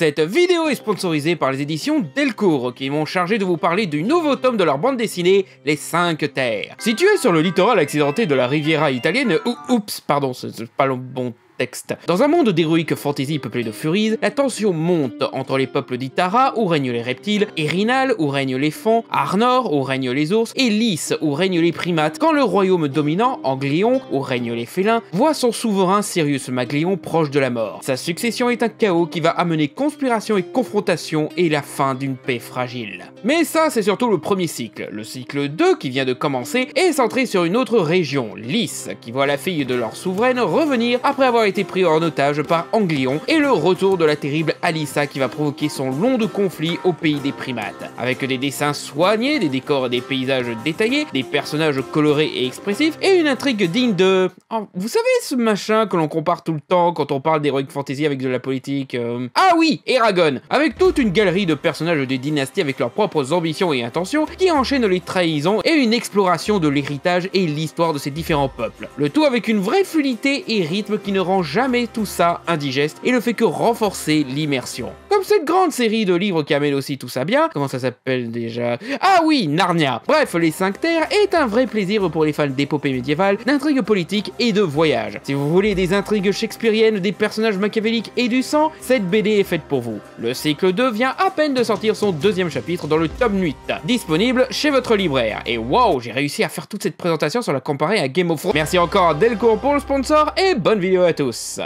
Cette vidéo est sponsorisée par les éditions Delcourt qui m'ont chargé de vous parler du nouveau tome de leur bande dessinée Les 5 Terres. Situé sur le littoral accidenté de la Riviera italienne, ou oups, pardon, c'est pas le bon dans un monde d'héroïque fantasy peuplé de furies, la tension monte entre les peuples d'Itara, où règnent les reptiles, Erinal, où règnent les fons, Arnor, où règnent les ours, et Lys, où règnent les primates, quand le royaume dominant, Anglion, où règnent les félins, voit son souverain Sirius Maglion proche de la mort. Sa succession est un chaos qui va amener conspiration et confrontation et la fin d'une paix fragile. Mais ça, c'est surtout le premier cycle. Le cycle 2, qui vient de commencer, est centré sur une autre région, Lys, qui voit la fille de leur souveraine revenir après avoir été pris en otage par Anglion et le retour de la terrible Alissa qui va provoquer son long de conflit au pays des primates. Avec des dessins soignés, des décors et des paysages détaillés, des personnages colorés et expressifs et une intrigue digne de... Oh, vous savez ce machin que l'on compare tout le temps quand on parle d'Heroic Fantasy avec de la politique euh, Ah oui, Eragon Avec toute une galerie de personnages des dynasties avec leurs propres ambitions et intentions qui enchaînent les trahisons et une exploration de l'héritage et l'histoire de ces différents peuples. Le tout avec une vraie fluidité et rythme qui ne rend jamais tout ça indigeste et ne fait que renforcer l'immersion. Comme cette grande série de livres qui amène aussi tout ça bien, comment ça s'appelle déjà? Ah oui, Narnia Bref, Les 5 Terres est un vrai plaisir pour les fans d'épopée médiévale, d'intrigues politiques et de voyages. Si vous voulez des intrigues shakespeariennes, des personnages machiavéliques et du sang, cette BD est faite pour vous. Le cycle 2 vient à peine de sortir son deuxième chapitre dans le tome 8, disponible chez votre libraire. Et waouh, j'ai réussi à faire toute cette présentation sans la comparer à Game of Thrones. Merci encore à Delcourt pour le sponsor et bonne vidéo à tous tous.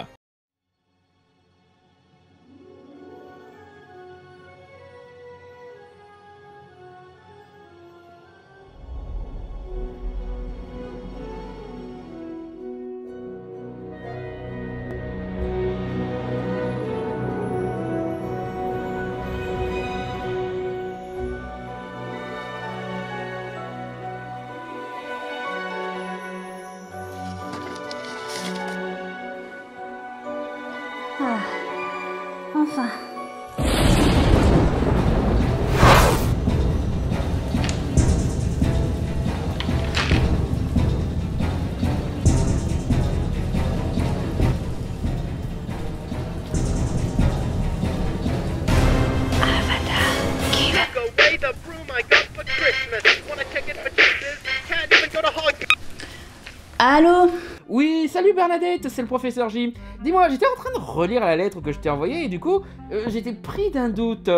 Salut Bernadette, c'est le professeur J. Dis-moi, j'étais en train de relire la lettre que je t'ai envoyée et du coup, euh, j'étais pris d'un doute.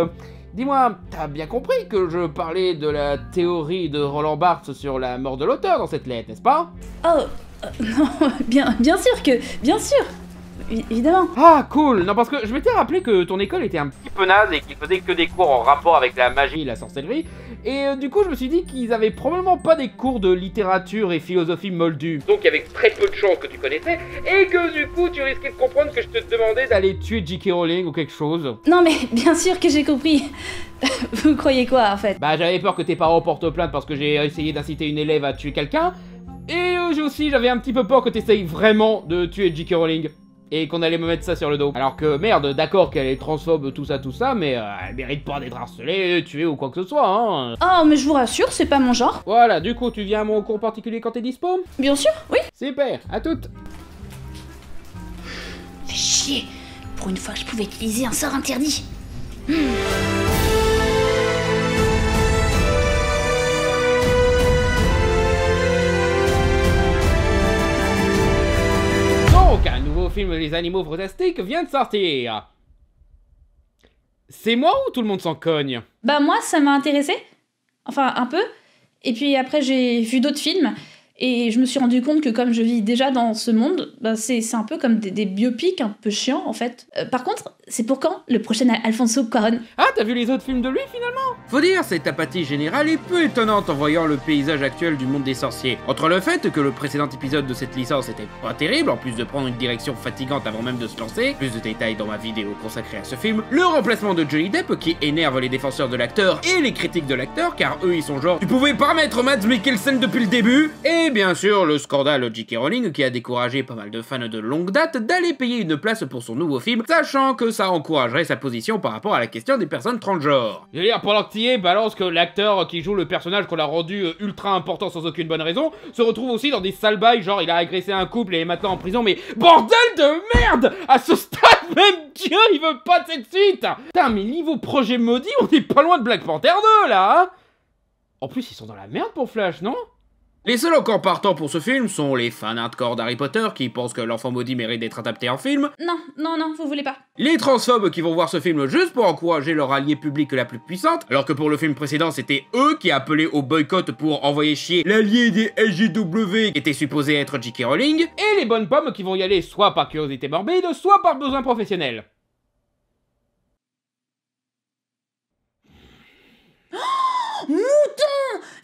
Dis-moi, t'as bien compris que je parlais de la théorie de Roland Barthes sur la mort de l'auteur dans cette lettre, n'est-ce pas? Oh, euh, non, bien, bien sûr que, bien sûr évidemment. Ah, cool Non, parce que je m'étais rappelé que ton école était un petit peu naze et qu'il faisait que des cours en rapport avec la magie et la sorcellerie. Et euh, du coup, je me suis dit qu'ils avaient probablement pas des cours de littérature et philosophie moldus. Donc, il y avait très peu de chances que tu connaissais. Et que du coup, tu risquais de comprendre que je te demandais d'aller tuer J.K. Rowling ou quelque chose. Non, mais bien sûr que j'ai compris. Vous croyez quoi, en fait? Bah, j'avais peur que tes parents portent plainte parce que j'ai essayé d'inciter une élève à tuer quelqu'un. Et euh, aussi, j'avais un petit peu peur que tu essayes vraiment de tuer J.K. Rowling et qu'on allait me mettre ça sur le dos. Alors que merde, d'accord qu'elle est transphobe, tout ça, tout ça, mais euh, elle mérite pas d'être harcelée, tuée ou quoi que ce soit, hein. Oh, mais je vous rassure, c'est pas mon genre. Voilà, du coup, tu viens à mon cours particulier quand t'es dispo? Bien sûr, oui. Super, à toutes. Fais chier. Pour une fois, je pouvais utiliser un sort interdit. Hmm. Film Les Animaux Fantastiques vient de sortir. C'est moi ou tout le monde s'en cogne? Bah moi, ça m'a intéressé. Enfin, un peu. Et puis après, j'ai vu d'autres films. Et je me suis rendu compte que comme je vis déjà dans ce monde, bah c'est un peu comme des, biopics un peu chiants en fait. Euh, par contre, c'est pour quand le prochain Alfonso Cuarón? Ah, t'as vu les autres films de lui finalement? Faut dire, cette apathie générale est peu étonnante en voyant le paysage actuel du monde des sorciers. Entre le fait que le précédent épisode de cette licence était pas terrible, en plus de prendre une direction fatigante avant même de se lancer, plus de détails dans ma vidéo consacrée à ce film, le remplacement de Johnny Depp qui énerve les défenseurs de l'acteur et les critiques de l'acteur, car eux ils sont genre « Tu pouvais pas mettre Mads Mikkelsen depuis le début ?» et Et bien sûr, le scandale J.K. Rowling qui a découragé pas mal de fans de longue date d'aller payer une place pour son nouveau film, sachant que ça encouragerait sa position par rapport à la question des personnes transgenres. Dire, pendant que t'y es, balance que l'acteur qui joue le personnage qu'on a rendu euh, ultra important sans aucune bonne raison, se retrouve aussi dans des sales bails, genre il a agressé un couple et est maintenant en prison, mais bordel de merde À ce stade, même Dieu, il veut pas de cette suite Putain, mais niveau projet maudit, on est pas loin de Black Panther 2, là hein En plus, ils sont dans la merde pour Flash, non? Les seuls encore partants pour ce film sont les fans hardcore d'Harry Potter qui pensent que l'enfant maudit mérite d'être adapté en film, Non, non, non, vous voulez pas. les transphobes qui vont voir ce film juste pour encourager leur allié public la plus puissante, alors que pour le film précédent c'était eux qui appelaient au boycott pour envoyer chier l'allié des LGW qui était supposé être J.K. Rowling, Et les bonnes pommes qui vont y aller soit par curiosité morbide, soit par besoin professionnel.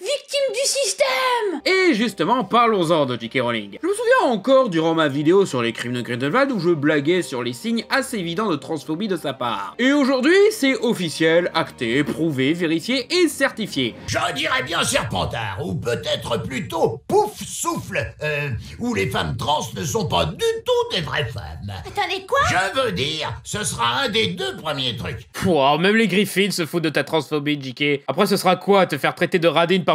Victime du système Et justement, parlons-en de J.K. Rowling. Je me souviens encore durant ma vidéo sur les crimes de Grindelwald où je blaguais sur les signes assez évidents de transphobie de sa part. Et aujourd'hui, c'est officiel, acté, prouvé, vérifié et certifié. Je dirais bien Serpentard, ou peut-être plutôt Pouf Souffle, euh, où les femmes trans ne sont pas du tout des vraies femmes. Attendez, quoi? Je veux dire, ce sera un des deux premiers trucs. Pouah, même les Griffins se foutent de ta transphobie, JK. Après, ce sera quoi Te faire traiter de radine par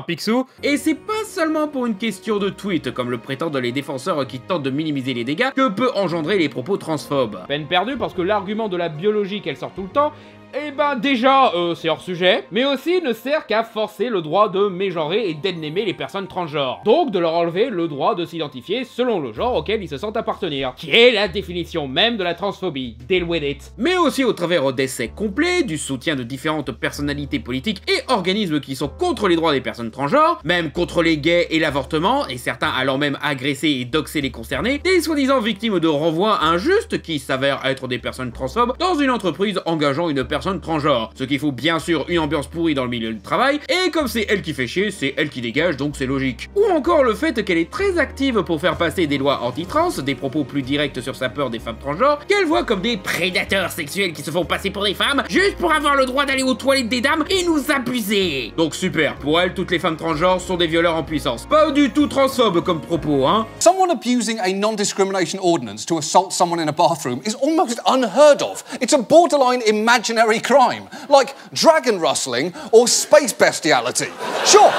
Et c'est pas seulement pour une question de tweet, comme le prétendent les défenseurs qui tentent de minimiser les dégâts, que peut engendrer les propos transphobes. Peine perdue parce que l'argument de la biologie qu'elle sort tout le temps, eh ben déjà, euh, c'est hors sujet, mais aussi ne sert qu'à forcer le droit de mégenrer et d'ennemer les personnes transgenres. Donc de leur enlever le droit de s'identifier selon le genre auquel ils se sentent appartenir, qui est la définition même de la transphobie. Deal with it. mais aussi au travers d'essais complets, du soutien de différentes personnalités politiques et organismes qui sont contre les droits des personnes transgenres, même contre les gays et l'avortement, et certains allant même agresser et doxer les concernés, des soi-disant victimes de renvois injustes qui s'avèrent être des personnes transphobes dans une entreprise engageant une personne transgenre. Ce qui faut bien sûr une ambiance pourrie dans le milieu du travail, et comme c'est elle qui fait chier, c'est elle qui dégage, donc c'est logique. Ou encore le fait qu'elle est très active pour faire passer des lois anti-trans, des propos plus directs sur sa peur des femmes transgenres, qu'elle voit comme des prédateurs sexuels qui se font passer pour des femmes, juste pour avoir le droit d'aller aux toilettes des dames et nous abuser. Donc super, pour elle, toutes les femmes transgenres sont des violeurs en puissance. Pas du tout transphobe comme propos, hein. Someone abusing a non discrimination ordinance to assault someone in a bathroom is almost unheard of. It's a borderline imaginary crime, like dragon rustling or space bestiality. Sure,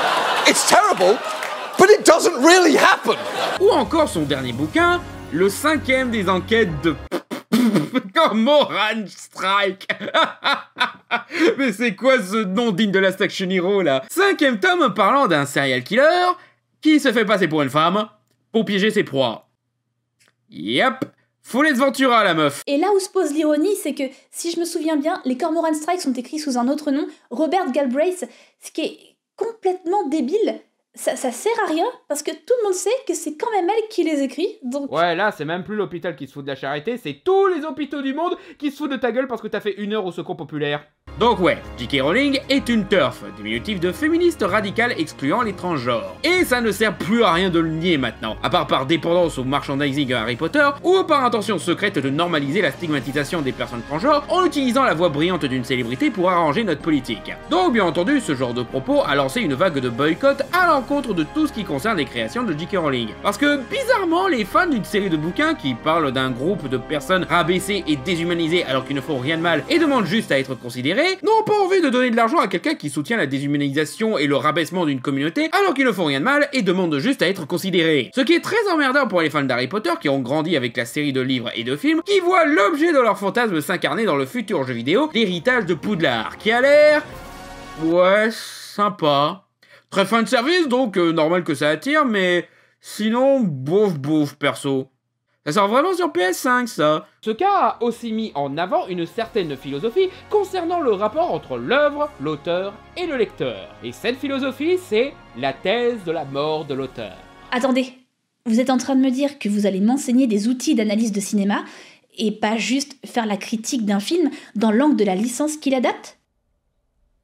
it's terrible, but it doesn't really happen. Ou encore son dernier bouquin, le cinquième des enquêtes de... Moran Strike Mais c'est quoi ce nom digne de la Action Hero là? Cinquième tome parlant d'un serial killer qui se fait passer pour une femme pour piéger ses proies. Yep, Foulette Ventura la meuf Et là où se pose l'ironie, c'est que, si je me souviens bien, les Cormoran Strike sont écrits sous un autre nom, Robert Galbraith, ce qui est complètement débile. Ça, ça sert à rien, parce que tout le monde sait que c'est quand même elle qui les écrit, donc... Ouais, là, c'est même plus l'hôpital qui se fout de la charité, c'est tous les hôpitaux du monde qui se foutent de ta gueule parce que t'as fait une heure au secours populaire. Donc ouais, J.K. Rowling est une TERF, diminutif de féministe radical excluant les transgenres. Et ça ne sert plus à rien de le nier maintenant, à part par dépendance au merchandising Harry Potter, ou par intention secrète de normaliser la stigmatisation des personnes transgenres en utilisant la voix brillante d'une célébrité pour arranger notre politique. Donc bien entendu, ce genre de propos a lancé une vague de boycott à l'encontre de tout ce qui concerne les créations de J.K. Rowling. Parce que bizarrement, les fans d'une série de bouquins qui parlent d'un groupe de personnes rabaissées et déshumanisées alors qu'ils ne font rien de mal et demandent juste à être n'ont pas envie de donner de l'argent à quelqu'un qui soutient la déshumanisation et le rabaissement d'une communauté alors qu'ils ne font rien de mal et demandent juste à être considérés. Ce qui est très emmerdant pour les fans d'Harry Potter qui ont grandi avec la série de livres et de films, qui voient l'objet de leur fantasme s'incarner dans le futur jeu vidéo, l'héritage de Poudlard, qui a l'air... Ouais, sympa. Très fin de service, donc euh, normal que ça attire, mais sinon, bouf bouf perso. Ça sort vraiment sur PS5 ça. Ce cas a aussi mis en avant une certaine philosophie concernant le rapport entre l'œuvre, l'auteur et le lecteur. Et cette philosophie, c'est la thèse de la mort de l'auteur. Attendez, vous êtes en train de me dire que vous allez m'enseigner des outils d'analyse de cinéma et pas juste faire la critique d'un film dans l'angle de la licence qu'il adapte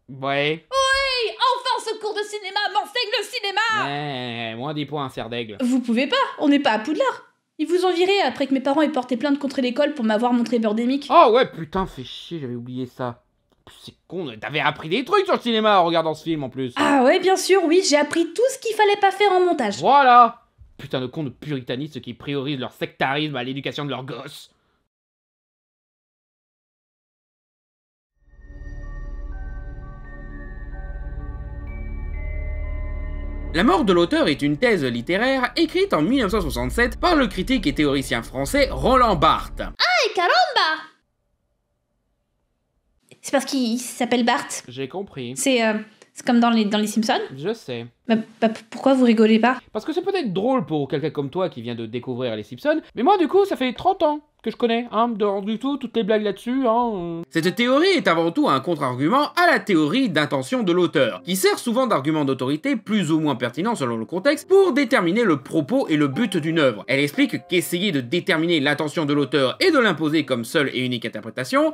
Ouais. Oui, enfin ce cours de cinéma m'enseigne le cinéma Ouais, moins 10 points, serre d'aigle. Vous pouvez pas, on n'est pas à Poudlard. Ils vous ont viré après que mes parents aient porté plainte contre l'école pour m'avoir montré Birdemic. Oh ouais, putain, fais chier, j'avais oublié ça. C'est con, t'avais appris des trucs sur le cinéma en regardant ce film en plus. Ah ouais, bien sûr, oui, j'ai appris tout ce qu'il fallait pas faire en montage. Voilà Putain de cons de puritanistes qui priorisent leur sectarisme à l'éducation de leurs gosses. La mort de l'auteur est une thèse littéraire écrite en 1967 par le critique et théoricien français Roland Barthes. Et caramba C'est parce qu'il s'appelle Bart. J'ai compris. C'est euh, c'est comme dans les, dans les Simpsons. Je sais. Bah, bah, pourquoi vous rigolez pas? Parce que c'est peut-être drôle pour quelqu'un comme toi qui vient de découvrir les Simpsons, mais moi du coup ça fait 30 ans que je connais, hein, de, du tout, toutes les blagues là-dessus, hein. Cette théorie est avant tout un contre-argument à la théorie d'intention de l'auteur, qui sert souvent d'argument d'autorité plus ou moins pertinent selon le contexte pour déterminer le propos et le but d'une œuvre. Elle explique qu'essayer de déterminer l'intention de l'auteur et de l'imposer comme seule et unique interprétation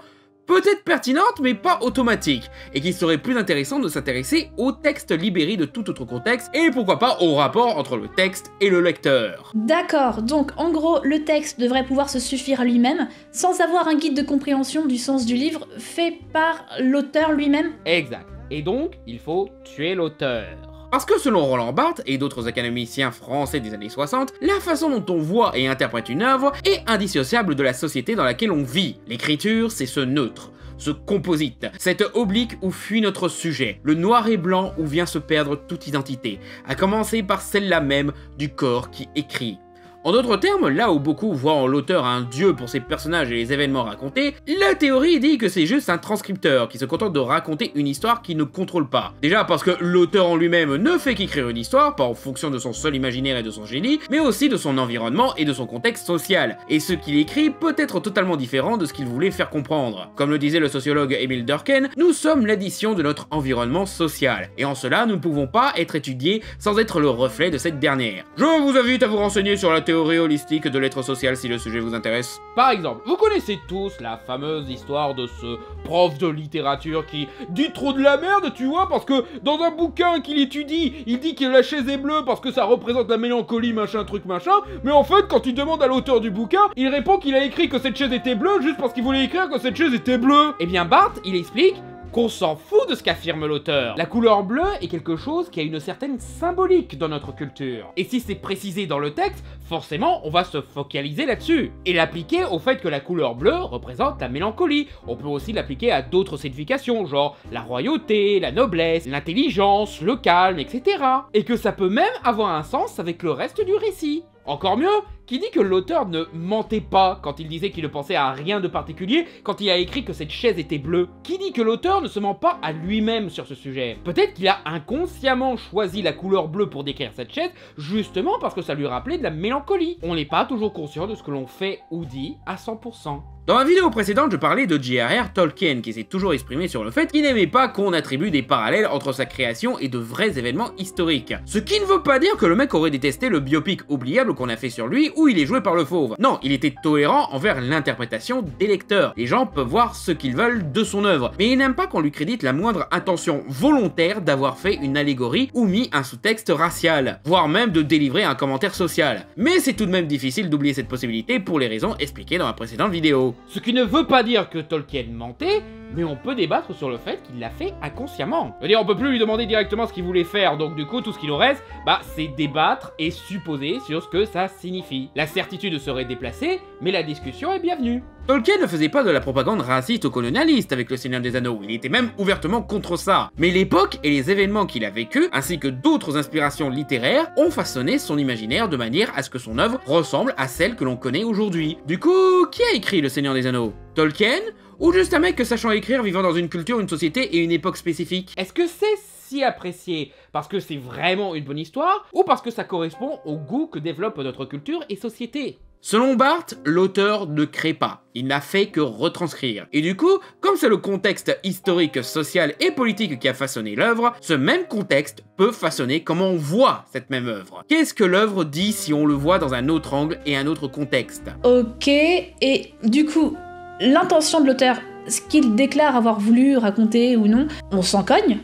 peut être pertinente mais pas automatique, et qu'il serait plus intéressant de s'intéresser au texte libéré de tout autre contexte, et pourquoi pas au rapport entre le texte et le lecteur. D'accord, donc en gros, le texte devrait pouvoir se suffire à lui-même, sans avoir un guide de compréhension du sens du livre fait par l'auteur lui-même? Exact. Et donc, il faut tuer l'auteur. Parce que selon Roland Barthes et d'autres académiciens français des années 60, la façon dont on voit et interprète une œuvre est indissociable de la société dans laquelle on vit. L'écriture, c'est ce neutre ce composite, cette oblique où fuit notre sujet, le noir et blanc où vient se perdre toute identité, à commencer par celle-là même du corps qui écrit. En d'autres termes, là où beaucoup voient en l'auteur un dieu pour ses personnages et les événements racontés, la théorie dit que c'est juste un transcripteur qui se contente de raconter une histoire qu'il ne contrôle pas. Déjà parce que l'auteur en lui-même ne fait qu'écrire une histoire, pas en fonction de son seul imaginaire et de son génie, mais aussi de son environnement et de son contexte social. Et ce qu'il écrit peut être totalement différent de ce qu'il voulait faire comprendre. Comme le disait le sociologue Emile Durkheim, nous sommes l'addition de notre environnement social. Et en cela, nous ne pouvons pas être étudiés sans être le reflet de cette dernière. Je vous invite à vous renseigner sur la théorie holistique de l'être social si le sujet vous intéresse. Par exemple, vous connaissez tous la fameuse histoire de ce prof de littérature qui dit trop de la merde, tu vois, parce que dans un bouquin qu'il étudie, il dit que la chaise est bleue parce que ça représente la mélancolie, machin, truc, machin, mais en fait, quand il demande à l'auteur du bouquin, il répond qu'il a écrit que cette chaise était bleue juste parce qu'il voulait écrire que cette chaise était bleue. Eh bien, Bart, il explique qu'on s'en fout de ce qu'affirme l'auteur. La couleur bleue est quelque chose qui a une certaine symbolique dans notre culture. Et si c'est précisé dans le texte, forcément, on va se focaliser là-dessus. Et l'appliquer au fait que la couleur bleue représente la mélancolie. On peut aussi l'appliquer à d'autres significations, genre la royauté, la noblesse, l'intelligence, le calme, etc. Et que ça peut même avoir un sens avec le reste du récit. Encore mieux, qui dit que l'auteur ne mentait pas quand il disait qu'il ne pensait à rien de particulier quand il a écrit que cette chaise était bleue Qui dit que l'auteur ne se ment pas à lui-même sur ce sujet? Peut-être qu'il a inconsciemment choisi la couleur bleue pour décrire cette chaise, justement parce que ça lui rappelait de la mélancolie. On n'est pas toujours conscient de ce que l'on fait ou dit à 100%. Dans la vidéo précédente, je parlais de J.R.R. Tolkien, qui s'est toujours exprimé sur le fait qu'il n'aimait pas qu'on attribue des parallèles entre sa création et de vrais événements historiques. Ce qui ne veut pas dire que le mec aurait détesté le biopic oubliable qu'on a fait sur lui, où il est joué par le fauve. Non, il était tolérant envers l'interprétation des lecteurs. Les gens peuvent voir ce qu'ils veulent de son œuvre, mais il n'aime pas qu'on lui crédite la moindre intention volontaire d'avoir fait une allégorie ou mis un sous-texte racial, voire même de délivrer un commentaire social. Mais c'est tout de même difficile d'oublier cette possibilité pour les raisons expliquées dans la précédente vidéo. Ce qui ne veut pas dire que Tolkien mentait, mais on peut débattre sur le fait qu'il l'a fait inconsciemment. Je veux dire, on peut plus lui demander directement ce qu'il voulait faire, donc du coup, tout ce qu'il nous reste, bah, c'est débattre et supposer sur ce que ça signifie. La certitude serait déplacée, mais la discussion est bienvenue. Tolkien ne faisait pas de la propagande raciste ou colonialiste avec le Seigneur des Anneaux, il était même ouvertement contre ça. Mais l'époque et les événements qu'il a vécus, ainsi que d'autres inspirations littéraires, ont façonné son imaginaire de manière à ce que son œuvre ressemble à celle que l'on connaît aujourd'hui. Du coup, qui a écrit le Seigneur des Anneaux? Tolkien ou juste un mec que sachant écrire vivant dans une culture, une société et une époque spécifique Est-ce que c'est si apprécié parce que c'est vraiment une bonne histoire ou parce que ça correspond au goût que développe notre culture et société? Selon Barthes, l'auteur ne crée pas, il n'a fait que retranscrire. Et du coup, comme c'est le contexte historique, social et politique qui a façonné l'œuvre, ce même contexte peut façonner comment on voit cette même œuvre. Qu'est-ce que l'œuvre dit si on le voit dans un autre angle et un autre contexte? Ok, et du coup, l'intention de l'auteur, ce qu'il déclare avoir voulu raconter ou non, on s'en cogne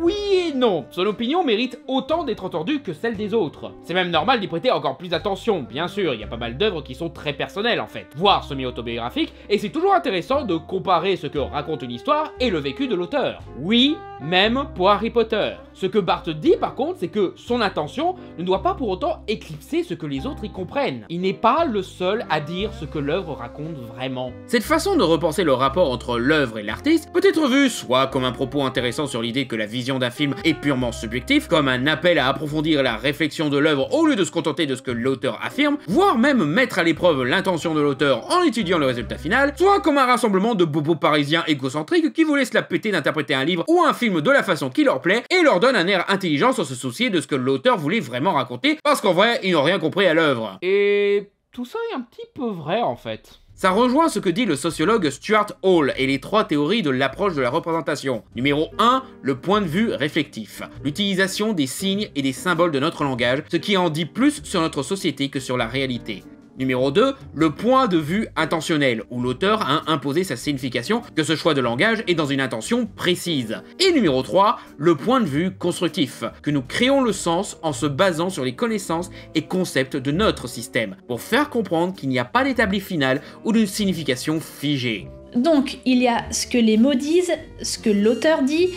oui et non. Son opinion mérite autant d'être entendue que celle des autres. C'est même normal d'y prêter encore plus attention, bien sûr, il y a pas mal d'œuvres qui sont très personnelles en fait, voire semi-autobiographiques, et c'est toujours intéressant de comparer ce que raconte une histoire et le vécu de l'auteur. Oui, même pour Harry Potter. Ce que Bart dit par contre, c'est que son intention ne doit pas pour autant éclipser ce que les autres y comprennent. Il n'est pas le seul à dire ce que l'œuvre raconte vraiment. Cette façon de repenser le rapport entre l'œuvre et l'artiste peut être vue soit comme un propos intéressant sur l'idée que la vision d'un film est purement subjectif, comme un appel à approfondir la réflexion de l'œuvre au lieu de se contenter de ce que l'auteur affirme, voire même mettre à l'épreuve l'intention de l'auteur en étudiant le résultat final, soit comme un rassemblement de bobos parisiens égocentriques qui vous laissent la péter d'interpréter un livre ou un film de la façon qui leur plaît et leur donne un air intelligent sans se soucier de ce que l'auteur voulait vraiment raconter, parce qu'en vrai, ils n'ont rien compris à l'œuvre. Et tout ça est un petit peu vrai en fait. Ça rejoint ce que dit le sociologue Stuart Hall et les trois théories de l'approche de la représentation. Numéro 1, le point de vue réflectif. L'utilisation des signes et des symboles de notre langage, ce qui en dit plus sur notre société que sur la réalité. Numéro 2, le point de vue intentionnel, où l'auteur a imposé sa signification, que ce choix de langage est dans une intention précise. Et numéro 3, le point de vue constructif, que nous créons le sens en se basant sur les connaissances et concepts de notre système, pour faire comprendre qu'il n'y a pas d'établi final ou d'une signification figée. Donc, il y a ce que les mots disent, ce que l'auteur dit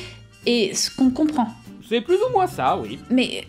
et ce qu'on comprend. C'est plus ou moins ça, oui. Mais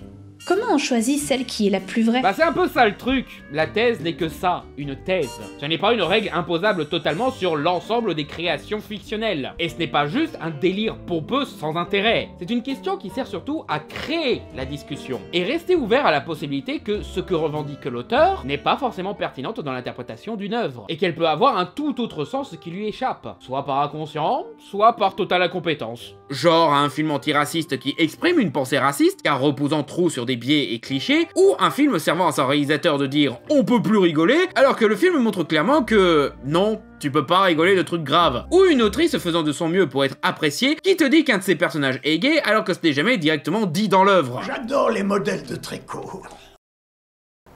comment on choisit celle qui est la plus vraie? Bah c'est un peu ça le truc. La thèse n'est que ça, une thèse. Ce n'est pas une règle imposable totalement sur l'ensemble des créations fictionnelles. Et ce n'est pas juste un délire pompeux sans intérêt. C'est une question qui sert surtout à créer la discussion. Et rester ouvert à la possibilité que ce que revendique l'auteur n'est pas forcément pertinente dans l'interprétation d'une œuvre. Et qu'elle peut avoir un tout autre sens qui lui échappe. Soit par inconscient, soit par totale incompétence. Genre un film antiraciste qui exprime une pensée raciste, car reposant trop sur des biais et clichés, ou un film servant à son réalisateur de dire on peut plus rigoler, alors que le film montre clairement que non, tu peux pas rigoler de trucs graves. Ou une autrice faisant de son mieux pour être appréciée, qui te dit qu'un de ses personnages est gay, alors que ce n'est jamais directement dit dans l'œuvre. J'adore les modèles de tréco.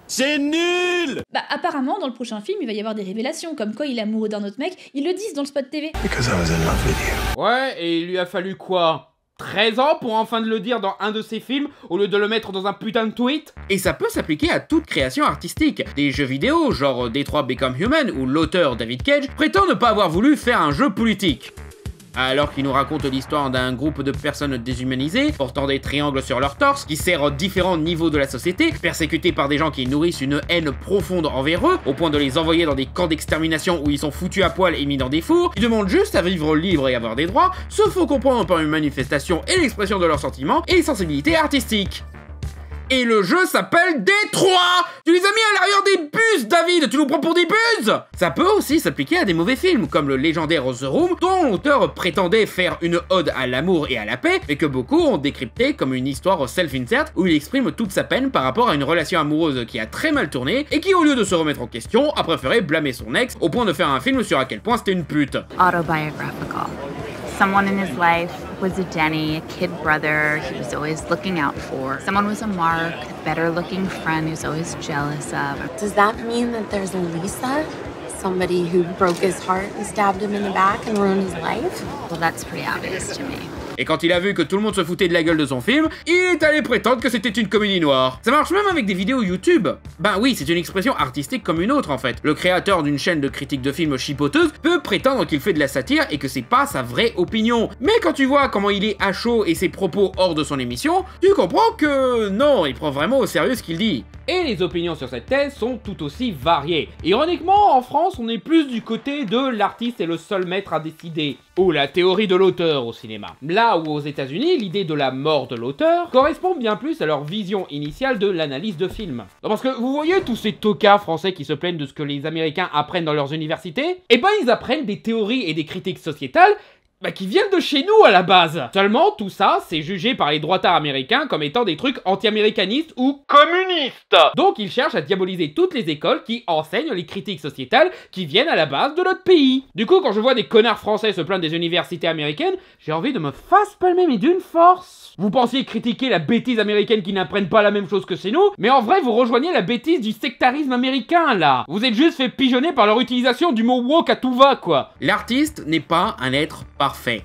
C'est nul Bah apparemment, dans le prochain film, il va y avoir des révélations, comme quoi il est amoureux d'un autre mec, ils le disent dans le spot TV. Because I was in love with you. Ouais, et il lui a fallu quoi? 13 ans pour enfin le dire dans un de ses films au lieu de le mettre dans un putain de tweet Et ça peut s'appliquer à toute création artistique. Des jeux vidéo, genre Detroit Become Human, où l'auteur David Cage prétend ne pas avoir voulu faire un jeu politique. Alors qu'il nous raconte l'histoire d'un groupe de personnes déshumanisées, portant des triangles sur leur torse, qui servent différents niveaux de la société, persécutés par des gens qui nourrissent une haine profonde envers eux, au point de les envoyer dans des camps d'extermination où ils sont foutus à poil et mis dans des fours, ils demandent juste à vivre libre et avoir des droits, se font comprendre par une manifestation et l'expression de leurs sentiments et sensibilités artistiques. Et le jeu s'appelle Détroit Tu les as mis à l'arrière des bus, David Tu nous prends pour des bus Ça peut aussi s'appliquer à des mauvais films, comme le légendaire The Room, dont l'auteur prétendait faire une ode à l'amour et à la paix, mais que beaucoup ont décrypté comme une histoire self-insert, où il exprime toute sa peine par rapport à une relation amoureuse qui a très mal tourné, et qui au lieu de se remettre en question, a préféré blâmer son ex, au point de faire un film sur à quel point c'était une pute. autobiographical. Someone in his life was a Denny, a kid brother he was always looking out for. Someone was a Mark, a better looking friend he was always jealous of. Does that mean that there's a Lisa? Somebody who broke his heart and stabbed him in the back and ruined his life? Well, that's pretty obvious to me. Et quand il a vu que tout le monde se foutait de la gueule de son film, il est allé prétendre que c'était une comédie noire. Ça marche même avec des vidéos YouTube. Ben oui, c'est une expression artistique comme une autre en fait. Le créateur d'une chaîne de critique de films chipoteuse peut prétendre qu'il fait de la satire et que c'est pas sa vraie opinion. Mais quand tu vois comment il est à chaud et ses propos hors de son émission, tu comprends que non, il prend vraiment au sérieux ce qu'il dit. Et les opinions sur cette thèse sont tout aussi variées. Ironiquement, en France, on est plus du côté de l'artiste est le seul maître à décider, ou la théorie de l'auteur au cinéma. Là où aux États-Unis, l'idée de la mort de l'auteur correspond bien plus à leur vision initiale de l'analyse de film. Parce que vous voyez tous ces tocards français qui se plaignent de ce que les Américains apprennent dans leurs universités? Eh ben, ils apprennent des théories et des critiques sociétales bah, qui viennent de chez nous à la base. Seulement, tout ça, c'est jugé par les droitards américains comme étant des trucs anti-américanistes ou communistes. Donc, ils cherchent à diaboliser toutes les écoles qui enseignent les critiques sociétales qui viennent à la base de notre pays. Du coup, quand je vois des connards français se plaindre des universités américaines, j'ai envie de me face-palmer, mais d'une force. Vous pensiez critiquer la bêtise américaine qui n'apprennent pas la même chose que c'est nous, mais en vrai, vous rejoignez la bêtise du sectarisme américain, là. Vous êtes juste fait pigeonner par leur utilisation du mot woke à tout va, quoi. L'artiste n'est pas un être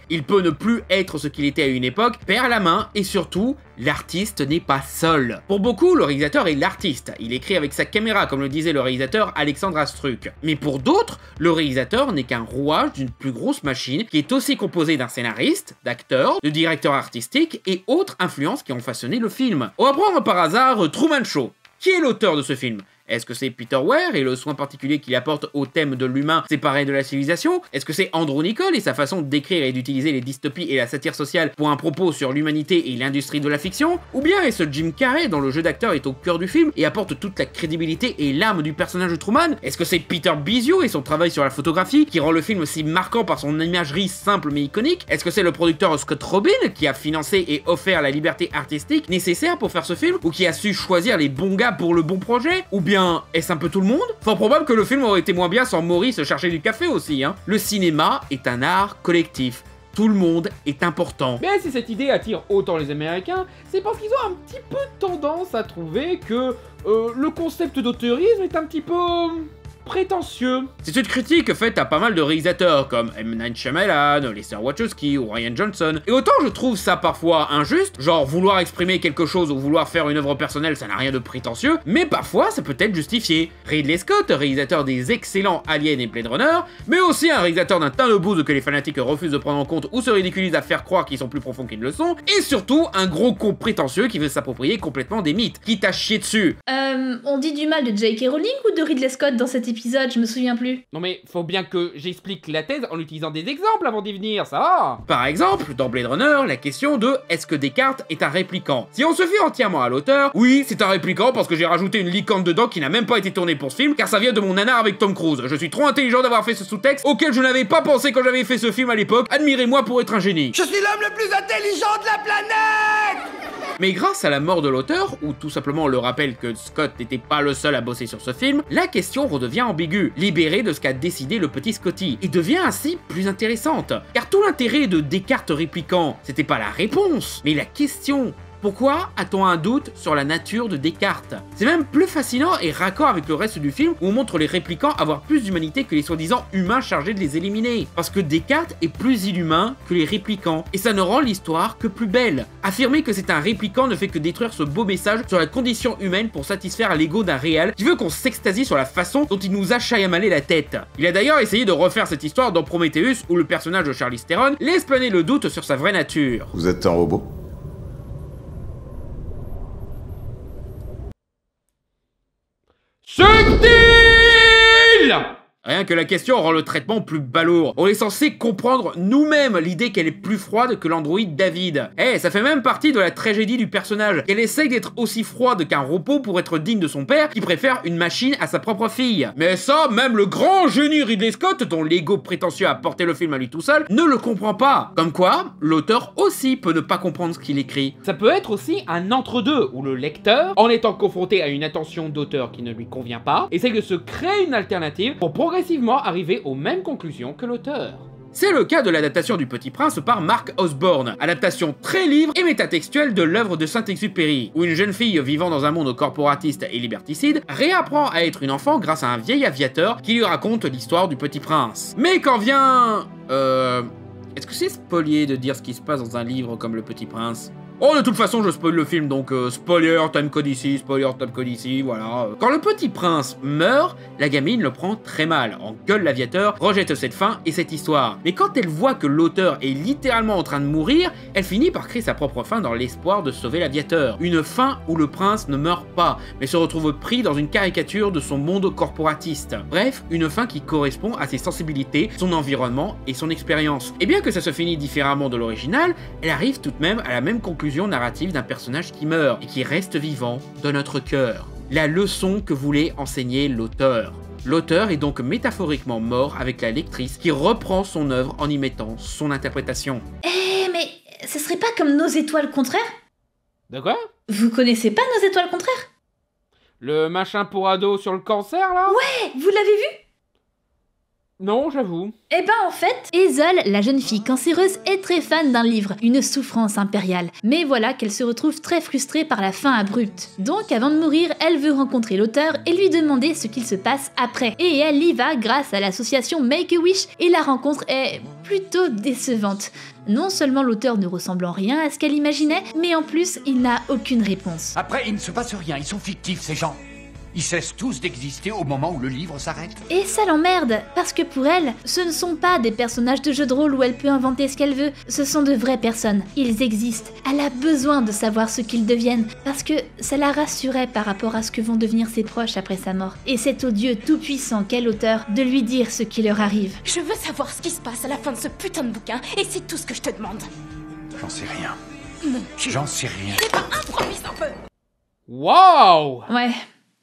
Il peut ne plus être ce qu'il était à une époque, perd la main et surtout, l'artiste n'est pas seul. Pour beaucoup, le réalisateur est l'artiste. Il écrit avec sa caméra, comme le disait le réalisateur Alexandre Astruc. Mais pour d'autres, le réalisateur n'est qu'un rouage d'une plus grosse machine qui est aussi composée d'un scénariste, d'acteurs, de directeurs artistiques et autres influences qui ont façonné le film. On va prendre par hasard Truman Show. Qui est l'auteur de ce film? Est-ce que c'est Peter Ware et le soin particulier qu'il apporte au thème de l'humain séparé de la civilisation? Est-ce que c'est Andrew Nicole et sa façon d'écrire et d'utiliser les dystopies et la satire sociale pour un propos sur l'humanité et l'industrie de la fiction? Ou bien est-ce Jim Carrey dont le jeu d'acteur est au cœur du film et apporte toute la crédibilité et l'âme du personnage de Truman? Est-ce que c'est Peter Bizio et son travail sur la photographie qui rend le film si marquant par son imagerie simple mais iconique? Est-ce que c'est le producteur Scott Robin qui a financé et offert la liberté artistique nécessaire pour faire ce film ou qui a su choisir les bons gars pour le bon projet? Ou bien est-ce un peu tout le monde? Fort probable que le film aurait été moins bien sans Maurice chercher du café aussi, hein. Le cinéma est un art collectif. Tout le monde est important. Mais si cette idée attire autant les Américains, c'est parce qu'ils ont un petit peu tendance à trouver que euh, le concept d'auteurisme est un petit peu prétentieux. C'est une critique faite à pas mal de réalisateurs comme M. Night Shyamalan, Lester Wachowski ou Ryan Johnson. Et autant je trouve ça parfois injuste, genre vouloir exprimer quelque chose ou vouloir faire une œuvre personnelle, ça n'a rien de prétentieux, mais parfois ça peut être justifié. Ridley Scott, réalisateur des excellents Alien et Blade Runner, mais aussi un réalisateur d'un tas de bouse que les fanatiques refusent de prendre en compte ou se ridiculisent à faire croire qu'ils sont plus profonds qu'ils ne le sont, et surtout un gros con prétentieux qui veut s'approprier complètement des mythes, quitte à chier dessus. Euh, on dit du mal de J.K. Rowling ou de Ridley Scott dans cet épisode, je me souviens plus. Non mais faut bien que j'explique la thèse en utilisant des exemples avant d'y venir, ça va Par exemple, dans Blade Runner, la question de est-ce que Descartes est un répliquant? Si on se fie entièrement à l'auteur, oui, c'est un répliquant parce que j'ai rajouté une licorne dedans qui n'a même pas été tournée pour ce film, car ça vient de mon nanar avec Tom Cruise. Je suis trop intelligent d'avoir fait ce sous-texte auquel je n'avais pas pensé quand j'avais fait ce film à l'époque. Admirez-moi pour être un génie. Je suis l'homme le plus intelligent de la planète Mais grâce à la mort de l'auteur, ou tout simplement le rappel que Scott n'était pas le seul à bosser sur ce film, la question redevient ambiguë, libérée de ce qu'a décidé le petit Scotty, et devient ainsi plus intéressante. Car tout l'intérêt de Descartes répliquant, c'était pas la réponse, mais la question. Pourquoi a-t-on un doute sur la nature de Descartes? C'est même plus fascinant et raccord avec le reste du film où on montre les réplicants avoir plus d'humanité que les soi-disant humains chargés de les éliminer. Parce que Descartes est plus inhumain que les réplicants, et ça ne rend l'histoire que plus belle. Affirmer que c'est un réplicant ne fait que détruire ce beau message sur la condition humaine pour satisfaire l'ego d'un réel qui veut qu'on s'extasie sur la façon dont il nous a chaillamalé la tête. Il a d'ailleurs essayé de refaire cette histoire dans Prometheus où le personnage de Charlie Theron laisse planer le doute sur sa vraie nature. Vous êtes un robot Subtil Rien que la question rend le traitement plus balourd. On est censé comprendre nous-mêmes l'idée qu'elle est plus froide que l'androïde David. Eh, ça fait même partie de la tragédie du personnage, qu'elle essaye d'être aussi froide qu'un robot pour être digne de son père, qui préfère une machine à sa propre fille. Mais ça, même le grand génie Ridley Scott, dont l'ego prétentieux a porté le film à lui tout seul, ne le comprend pas. Comme quoi, l'auteur aussi peut ne pas comprendre ce qu'il écrit. Ça peut être aussi un entre-deux, où le lecteur, en étant confronté à une intention d'auteur qui ne lui convient pas, essaye de se créer une alternative pour progressivement arriver aux mêmes conclusions que l'auteur. C'est le cas de l'adaptation du Petit Prince par Mark Osborne, adaptation très livre et métatextuelle de l'œuvre de Saint-Exupéry, où une jeune fille vivant dans un monde corporatiste et liberticide réapprend à être une enfant grâce à un vieil aviateur qui lui raconte l'histoire du Petit Prince. Mais quand vient... Euh... Est-ce que c'est spolié de dire ce qui se passe dans un livre comme Le Petit Prince? Oh, de toute façon, je spoil le film, donc euh, spoiler, time code ici, spoiler, time code ici, voilà. Quand le petit prince meurt, la gamine le prend très mal, en gueule l'aviateur, rejette cette fin et cette histoire. Mais quand elle voit que l'auteur est littéralement en train de mourir, elle finit par créer sa propre fin dans l'espoir de sauver l'aviateur. Une fin où le prince ne meurt pas, mais se retrouve pris dans une caricature de son monde corporatiste. Bref, une fin qui correspond à ses sensibilités, son environnement et son expérience. Et bien que ça se finit différemment de l'original, elle arrive tout de même à la même conclusion narrative d'un personnage qui meurt et qui reste vivant dans notre cœur. La leçon que voulait enseigner l'auteur. L'auteur est donc métaphoriquement mort avec la lectrice qui reprend son œuvre en y mettant son interprétation. Eh, mais ce serait pas comme nos étoiles contraires? De quoi? Vous connaissez pas nos étoiles contraires? Le machin pour ado sur le cancer là? Ouais, vous l'avez vu? Non, j'avoue. Eh ben en fait, Hazel, la jeune fille cancéreuse, est très fan d'un livre, Une souffrance impériale. Mais voilà qu'elle se retrouve très frustrée par la fin abrupte. Donc avant de mourir, elle veut rencontrer l'auteur et lui demander ce qu'il se passe après. Et elle y va grâce à l'association Make-A-Wish et la rencontre est plutôt décevante. Non seulement l'auteur ne ressemble en rien à ce qu'elle imaginait, mais en plus il n'a aucune réponse. Après, il ne se passe rien, ils sont fictifs ces gens. Ils cessent tous d'exister au moment où le livre s'arrête. Et ça l'emmerde, parce que pour elle, ce ne sont pas des personnages de jeux de rôle où elle peut inventer ce qu'elle veut, ce sont de vraies personnes. Ils existent. Elle a besoin de savoir ce qu'ils deviennent, parce que ça la rassurait par rapport à ce que vont devenir ses proches après sa mort. Et c'est au Dieu tout-puissant qu'est l'auteur de lui dire ce qui leur arrive. Je veux savoir ce qui se passe à la fin de ce putain de bouquin, et c'est tout ce que je te demande. J'en sais rien. Mon cul. J'en sais rien. Improvise un peu Waouh Ouais,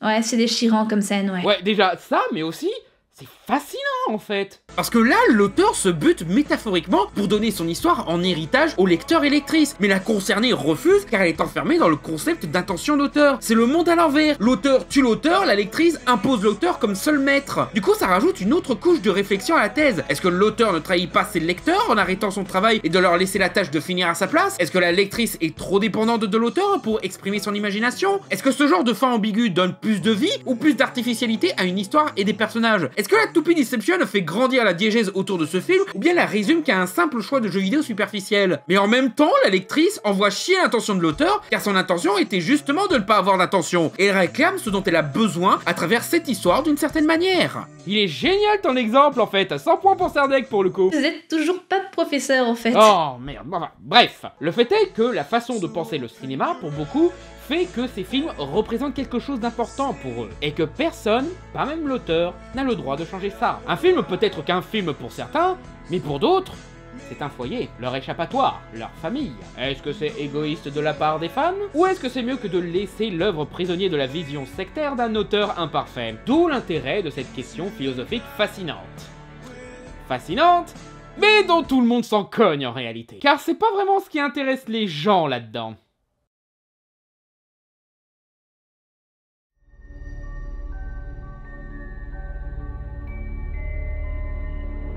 ouais, c'est déchirant comme scène, ouais. Ouais, déjà ça, mais aussi, c'est fascinant en fait. Parce que là, l'auteur se bute métaphoriquement pour donner son histoire en héritage au lecteur et lectrice. Mais la concernée refuse car elle est enfermée dans le concept d'intention d'auteur. C'est le monde à l'envers. L'auteur tue l'auteur, la lectrice impose l'auteur comme seul maître. Du coup, ça rajoute une autre couche de réflexion à la thèse. Est-ce que l'auteur ne trahit pas ses lecteurs en arrêtant son travail et de leur laisser la tâche de finir à sa place? Est-ce que la lectrice est trop dépendante de l'auteur pour exprimer son imagination? Est-ce que ce genre de fin ambiguë donne plus de vie ou plus d'artificialité à une histoire et des personnages? Est-ce que la toupie Deception fait grandir la diégèse autour de ce film ou bien la résume qu'à un simple choix de jeu vidéo superficiel Mais en même temps, la lectrice envoie chier l'intention de l'auteur car son intention était justement de ne pas avoir d'intention et elle réclame ce dont elle a besoin à travers cette histoire d'une certaine manière. Il est génial ton exemple en fait, 100 points pour Sardec pour le coup. Vous êtes toujours pas professeur en fait. Oh merde, enfin, bref. Le fait est que la façon de penser le cinéma, pour beaucoup, fait que ces films représentent quelque chose d'important pour eux, et que personne, pas même l'auteur, n'a le droit de changer ça. Un film peut être qu'un film pour certains, mais pour d'autres, c'est un foyer, leur échappatoire, leur famille. Est-ce que c'est égoïste de la part des fans Ou est-ce que c'est mieux que de laisser l'œuvre prisonnier de la vision sectaire d'un auteur imparfait? D'où l'intérêt de cette question philosophique fascinante. Fascinante mais dont tout le monde s'en cogne en réalité. Car c'est pas vraiment ce qui intéresse les gens là-dedans.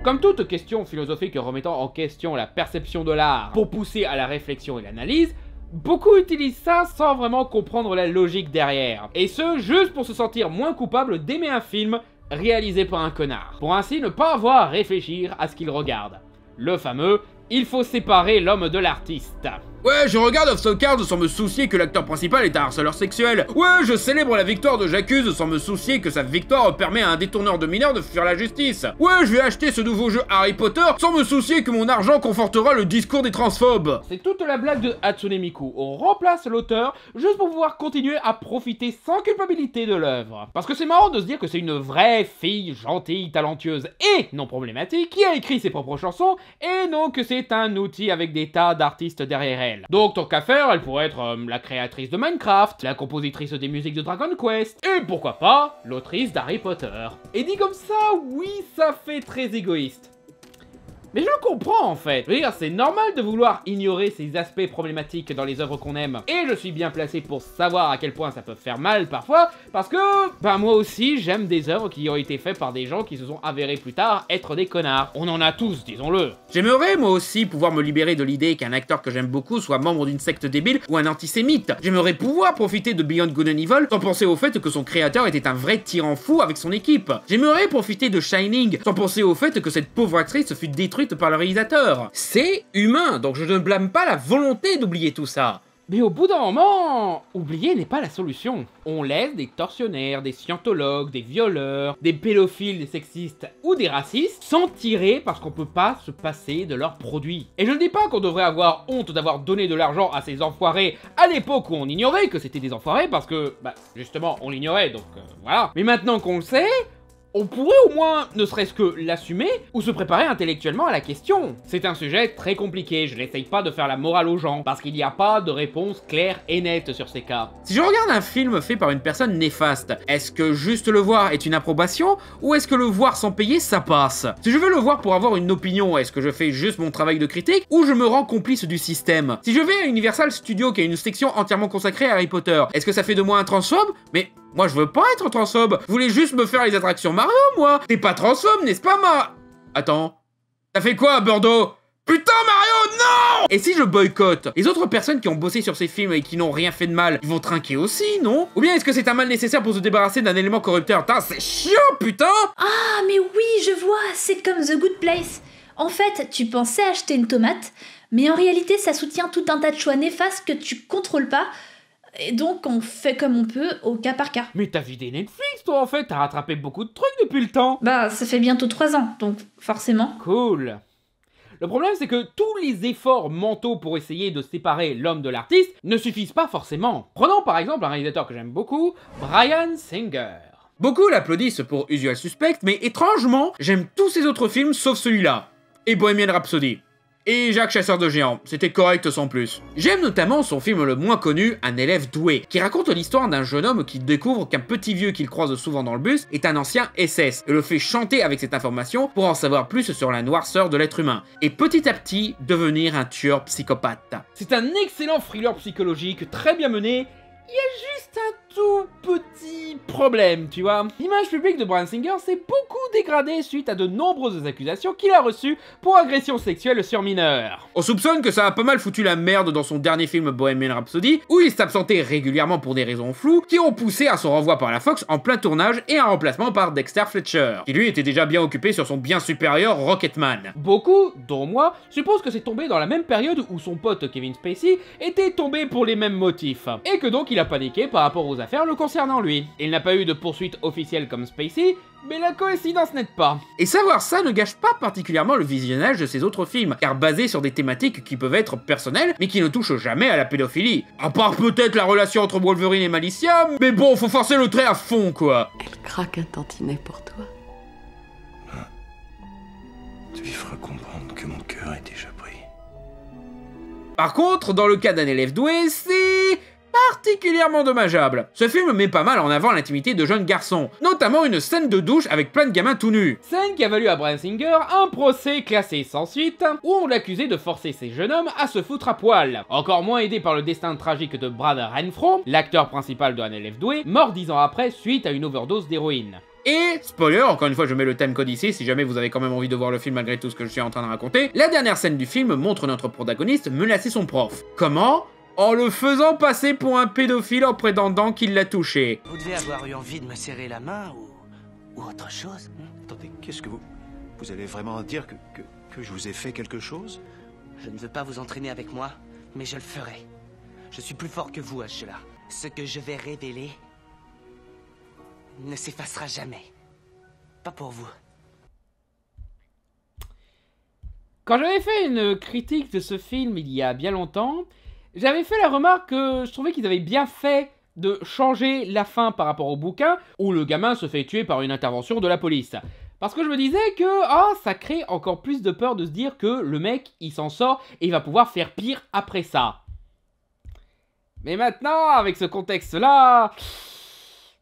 Comme toute question philosophique remettant en question la perception de l'art pour pousser à la réflexion et l'analyse, beaucoup utilisent ça sans vraiment comprendre la logique derrière. Et ce, juste pour se sentir moins coupable d'aimer un film réalisé par un connard. Pour ainsi ne pas avoir à réfléchir à ce qu'il regarde. Le fameux il faut séparer l'homme de l'artiste. Ouais, je regarde Off sans me soucier que l'acteur principal est un harceleur sexuel. Ouais, je célèbre la victoire de J'accuse sans me soucier que sa victoire permet à un détourneur de mineurs de fuir la justice. Ouais, je vais acheter ce nouveau jeu Harry Potter sans me soucier que mon argent confortera le discours des transphobes. C'est toute la blague de Hatsune Miku. On remplace l'auteur juste pour pouvoir continuer à profiter sans culpabilité de l'œuvre. Parce que c'est marrant de se dire que c'est une vraie fille gentille, talentueuse et non problématique qui a écrit ses propres chansons et non que c'est un outil avec des tas d'artistes derrière elle. Donc tant qu'à faire, elle pourrait être euh, la créatrice de Minecraft, la compositrice des musiques de Dragon Quest, et pourquoi pas, l'autrice d'Harry Potter. Et dit comme ça, oui, ça fait très égoïste. Mais je le comprends en fait. Dire, c'est normal de vouloir ignorer ces aspects problématiques dans les œuvres qu'on aime. Et je suis bien placé pour savoir à quel point ça peut faire mal parfois, parce que, bah moi aussi, j'aime des œuvres qui ont été faites par des gens qui se sont avérés plus tard être des connards. On en a tous, disons-le. J'aimerais moi aussi pouvoir me libérer de l'idée qu'un acteur que j'aime beaucoup soit membre d'une secte débile ou un antisémite. J'aimerais pouvoir profiter de Beyond Good and Evil sans penser au fait que son créateur était un vrai tyran fou avec son équipe. J'aimerais profiter de Shining sans penser au fait que cette pauvre actrice fut détruite par le réalisateur. C'est humain, donc je ne blâme pas la volonté d'oublier tout ça. Mais au bout d'un moment, oublier n'est pas la solution. On laisse des tortionnaires, des scientologues, des violeurs, des pédophiles, des sexistes ou des racistes s'en tirer parce qu'on peut pas se passer de leurs produits. Et je ne dis pas qu'on devrait avoir honte d'avoir donné de l'argent à ces enfoirés à l'époque où on ignorait que c'était des enfoirés parce que, bah, justement, on l'ignorait donc euh, voilà. Mais maintenant qu'on le sait, on pourrait au moins, ne serait-ce que l'assumer, ou se préparer intellectuellement à la question. C'est un sujet très compliqué, je n'essaye pas de faire la morale aux gens, parce qu'il n'y a pas de réponse claire et nette sur ces cas. Si je regarde un film fait par une personne néfaste, est-ce que juste le voir est une approbation, ou est-ce que le voir sans payer, ça passe? Si je veux le voir pour avoir une opinion, est-ce que je fais juste mon travail de critique, ou je me rends complice du système? Si je vais à Universal Studios qui a une section entièrement consacrée à Harry Potter, est-ce que ça fait de moi un transphobe Mais Moi, je veux pas être transphobe. Vous voulez juste me faire les attractions Mario, moi T'es pas transphobe, n'est-ce pas, ma... Attends. T'as fait quoi, Bordeaux? Putain, Mario, non Et si je boycotte? Les autres personnes qui ont bossé sur ces films et qui n'ont rien fait de mal, ils vont trinquer aussi, non? Ou bien est-ce que c'est un mal nécessaire pour se débarrasser d'un élément corrupteur? Putain, c'est chiant, putain Ah, mais oui, je vois, c'est comme The Good Place. En fait, tu pensais acheter une tomate, mais en réalité, ça soutient tout un tas de choix néfastes que tu contrôles pas. Et donc, on fait comme on peut, au cas par cas. Mais t'as vidé Netflix, toi, en fait, t'as rattrapé beaucoup de trucs depuis le temps. Bah, ça fait bientôt trois ans, donc forcément. Cool. Le problème, c'est que tous les efforts mentaux pour essayer de séparer l'homme de l'artiste ne suffisent pas forcément. Prenons par exemple un réalisateur que j'aime beaucoup, Brian Singer. Beaucoup l'applaudissent pour Usual Suspect, mais étrangement, j'aime tous ses autres films sauf celui-là. Et Bohemian Rhapsody. Et Jacques Chasseur de Géants, c'était correct sans plus. J'aime notamment son film le moins connu, Un élève doué, qui raconte l'histoire d'un jeune homme qui découvre qu'un petit vieux qu'il croise souvent dans le bus est un ancien SS, et le fait chanter avec cette information pour en savoir plus sur la noirceur de l'être humain, et petit à petit devenir un tueur psychopathe. C'est un excellent thriller psychologique, très bien mené, il y a juste un tout petit problème, tu vois. L'image publique de Brian Singer s'est beaucoup dégradée suite à de nombreuses accusations qu'il a reçues pour agression sexuelle sur mineurs. On soupçonne que ça a pas mal foutu la merde dans son dernier film Bohemian Rhapsody, où il s'absentait régulièrement pour des raisons floues qui ont poussé à son renvoi par la Fox en plein tournage et un remplacement par Dexter Fletcher, qui lui était déjà bien occupé sur son bien supérieur Rocketman. Beaucoup, dont moi, supposent que c'est tombé dans la même période où son pote Kevin Spacey était tombé pour les mêmes motifs, et que donc il a paniqué par rapport aux affaires le concernant lui. Il n'a pas eu de poursuite officielle comme Spacey, mais la coïncidence n'aide pas. Et savoir ça ne gâche pas particulièrement le visionnage de ses autres films, car basés sur des thématiques qui peuvent être personnelles, mais qui ne touchent jamais à la pédophilie. À part peut-être la relation entre Wolverine et Malicia, mais bon, faut forcer le trait à fond, quoi. Elle craque un tantinet pour toi. Tu lui feras comprendre que mon cœur est déjà pris. Par contre, dans le cas d'un élève doué, c'est particulièrement dommageable. Ce film met pas mal en avant l'intimité de jeunes garçons, notamment une scène de douche avec plein de gamins tout nus. Scène qui a valu à Brian Singer un procès classé sans suite, où on l'accusait de forcer ces jeunes hommes à se foutre à poil. Encore moins aidé par le destin tragique de Brad Renfro, l'acteur principal de Un élève doué, mort dix ans après suite à une overdose d'héroïne. Et, spoiler, encore une fois je mets le thème code ici si jamais vous avez quand même envie de voir le film malgré tout ce que je suis en train de raconter, la dernière scène du film montre notre protagoniste menacer son prof. Comment? En le faisant passer pour un pédophile en prétendant qu'il l'a touché. Vous devez avoir eu envie de me serrer la main ou, ou autre chose. Attendez, qu'est-ce que vous... Vous allez vraiment dire que, que, que je vous ai fait quelque chose? Je ne veux pas vous entraîner avec moi, mais je le ferai. Je suis plus fort que vous à. Ce que je vais révéler ne s'effacera jamais. Pas pour vous. Quand j'avais fait une critique de ce film il y a bien longtemps, j'avais fait la remarque que je trouvais qu'ils avaient bien fait de changer la fin par rapport au bouquin où le gamin se fait tuer par une intervention de la police. Parce que je me disais que oh, ça crée encore plus de peur de se dire que le mec il s'en sort et il va pouvoir faire pire après ça. Mais maintenant, avec ce contexte-là,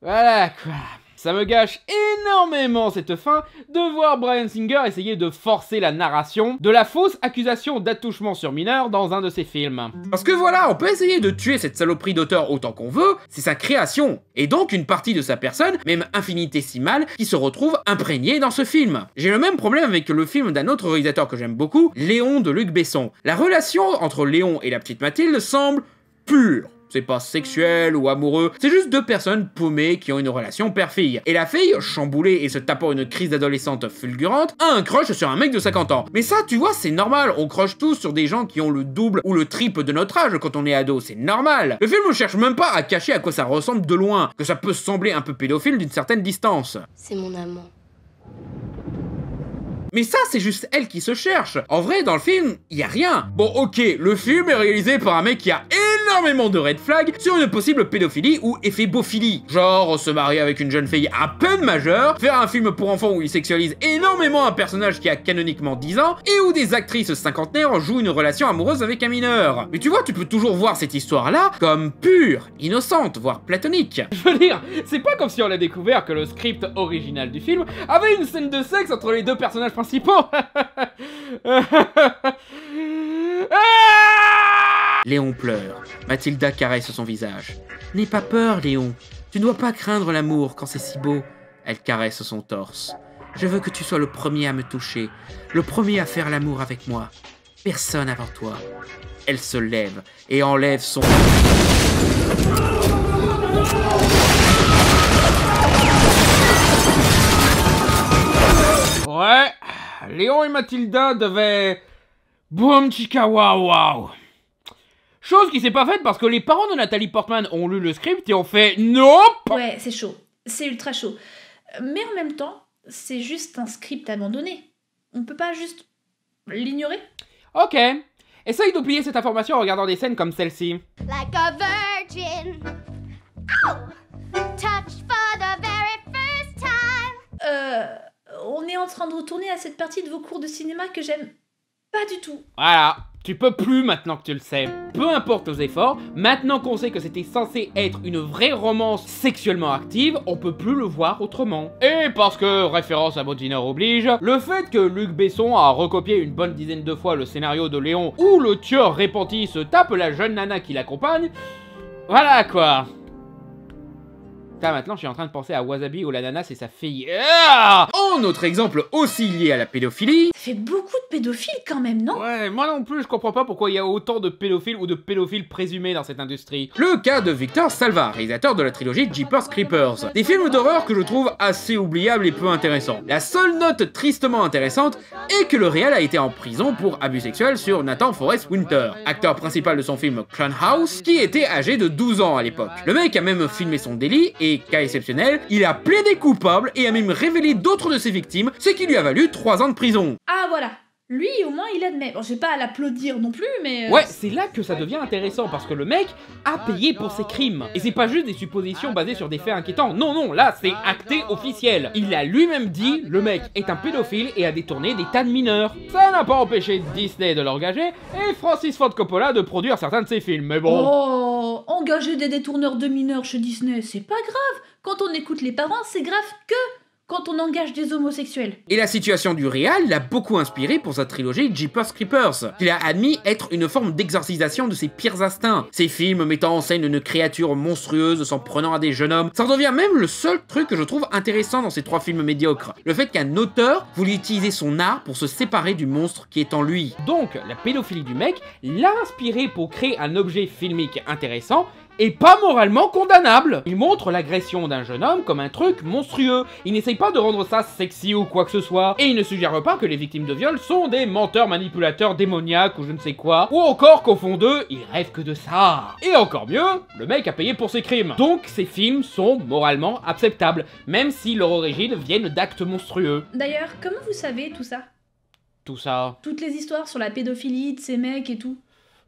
voilà quoi. Ça me gâche énormément cette fin de voir Brian Singer essayer de forcer la narration de la fausse accusation d'attouchement sur mineur dans un de ses films. Parce que voilà, on peut essayer de tuer cette saloperie d'auteur autant qu'on veut, c'est sa création, et donc une partie de sa personne, même infinitésimale, qui se retrouve imprégnée dans ce film. J'ai le même problème avec le film d'un autre réalisateur que j'aime beaucoup, Léon de Luc Besson. La relation entre Léon et la petite Mathilde semble pure. C'est pas sexuel ou amoureux, c'est juste deux personnes paumées qui ont une relation père-fille. Et la fille, chamboulée et se tapant une crise d'adolescente fulgurante, a un crush sur un mec de 50 ans. Mais ça, tu vois, c'est normal, on crush tous sur des gens qui ont le double ou le triple de notre âge quand on est ado, c'est normal. Le film ne cherche même pas à cacher à quoi ça ressemble de loin, que ça peut sembler un peu pédophile d'une certaine distance. C'est mon amant. Mais ça, c'est juste elle qui se cherche. En vrai, dans le film, y a rien. Bon, ok, le film est réalisé par un mec qui a énormément de red flags sur une possible pédophilie ou bophilie. Genre, se marier avec une jeune fille à peine majeure, faire un film pour enfants où il sexualise énormément un personnage qui a canoniquement 10 ans, et où des actrices cinquantenaires jouent une relation amoureuse avec un mineur. Mais tu vois, tu peux toujours voir cette histoire-là comme pure, innocente, voire platonique. Je veux dire, c'est pas comme si on a découvert que le script original du film avait une scène de sexe entre les deux personnages principaux. Léon pleure. Mathilda caresse son visage. N'aie pas peur, Léon. Tu ne dois pas craindre l'amour quand c'est si beau. Elle caresse son torse. Je veux que tu sois le premier à me toucher, le premier à faire l'amour avec moi. Personne avant toi. Elle se lève et enlève son... Ouais, Léon et Mathilda devaient... Boum chica waouh waouh Chose qui s'est pas faite parce que les parents de Nathalie Portman ont lu le script et ont fait Nope Ouais, c'est chaud. C'est ultra chaud. Mais en même temps, c'est juste un script abandonné. On peut pas juste l'ignorer Ok. Essaye d'oublier cette information en regardant des scènes comme celle-ci. Like a virgin. Ow! Touched for the very first time. Euh. On est en train de retourner à cette partie de vos cours de cinéma que j'aime pas du tout. Voilà, tu peux plus maintenant que tu le sais. Peu importe nos efforts, maintenant qu'on sait que c'était censé être une vraie romance sexuellement active, on peut plus le voir autrement. Et parce que, référence à Bodiner oblige, le fait que Luc Besson a recopié une bonne dizaine de fois le scénario de Léon où le tueur répenti se tape la jeune nana qui l'accompagne, voilà quoi. Putain, maintenant je suis en train de penser à Wasabi où l'ananas et sa fille. Ah En autre exemple aussi lié à la pédophilie, Ça fait beaucoup de pédophiles quand même, non? Ouais, moi non plus, je comprends pas pourquoi il y a autant de pédophiles ou de pédophiles présumés dans cette industrie. le cas de Victor Salva, réalisateur de la trilogie Jeepers Creepers. Des films d'horreur que je trouve assez oubliables et peu intéressants. La seule note tristement intéressante est que le réal a été en prison pour abus sexuels sur Nathan Forrest Winter, acteur principal de son film Clown House, qui était âgé de 12 ans à l'époque. Le mec a même filmé son délit et, cas exceptionnel, il a plaidé coupable et a même révélé d'autres de ses victimes, ce qui lui a valu 3 ans de prison. Ah voilà. Lui, au moins, il admet. Bon, j'ai pas à l'applaudir non plus, mais. euh, Ouais, c'est là que ça devient intéressant parce que le mec a payé pour ses crimes. Et c'est pas juste des suppositions basées sur des faits inquiétants. Non, non, là c'est acté officiel. Il a lui-même dit le mec est un pédophile et a détourné des tas de mineurs. Ça n'a pas empêché Disney de l'engager et Francis Ford Coppola de produire certains de ses films. Mais bon. Oh, engager des détourneurs de mineurs chez Disney, c'est pas grave. Quand on écoute les parents, c'est grave que quand on engage des homosexuels. Et la situation du réal l'a beaucoup inspiré pour sa trilogie Jeepers Creepers, qu'il a admis être une forme d'exorcisation de ses pires instincts. Ces films mettant en scène une créature monstrueuse s'en prenant à des jeunes hommes, ça en devient même le seul truc que je trouve intéressant dans ces trois films médiocres. Le fait qu'un auteur voulait utiliser son art pour se séparer du monstre qui est en lui. Donc, la pédophilie du mec l'a inspiré pour créer un objet filmique intéressant et pas moralement condamnable. Il montre l'agression d'un jeune homme comme un truc monstrueux. Il n'essaye pas de rendre ça sexy ou quoi que ce soit. Et il ne suggère pas que les victimes de viol sont des menteurs manipulateurs démoniaques ou je ne sais quoi. Ou encore qu'au fond d'eux, ils rêvent que de ça. Et encore mieux, le mec a payé pour ses crimes. Donc ces films sont moralement acceptables, même si leur origine viennent d'actes monstrueux. D'ailleurs, comment vous savez tout ça? Tout ça. Toutes les histoires sur la pédophilie de ces mecs et tout.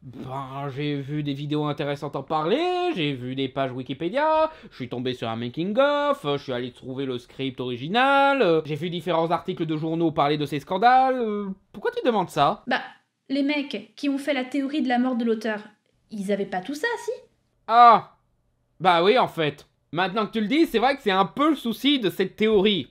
Ben, j'ai vu des vidéos intéressantes en parler, j'ai vu des pages Wikipédia, je suis tombé sur un making-of, je suis allé trouver le script original, euh, j'ai vu différents articles de journaux parler de ces scandales. euh, pourquoi tu demandes ça? Bah, les mecs qui ont fait la théorie de la mort de l'auteur, ils avaient pas tout ça, si? Ah Bah oui, en fait. Maintenant que tu le dis, c'est vrai que c'est un peu le souci de cette théorie.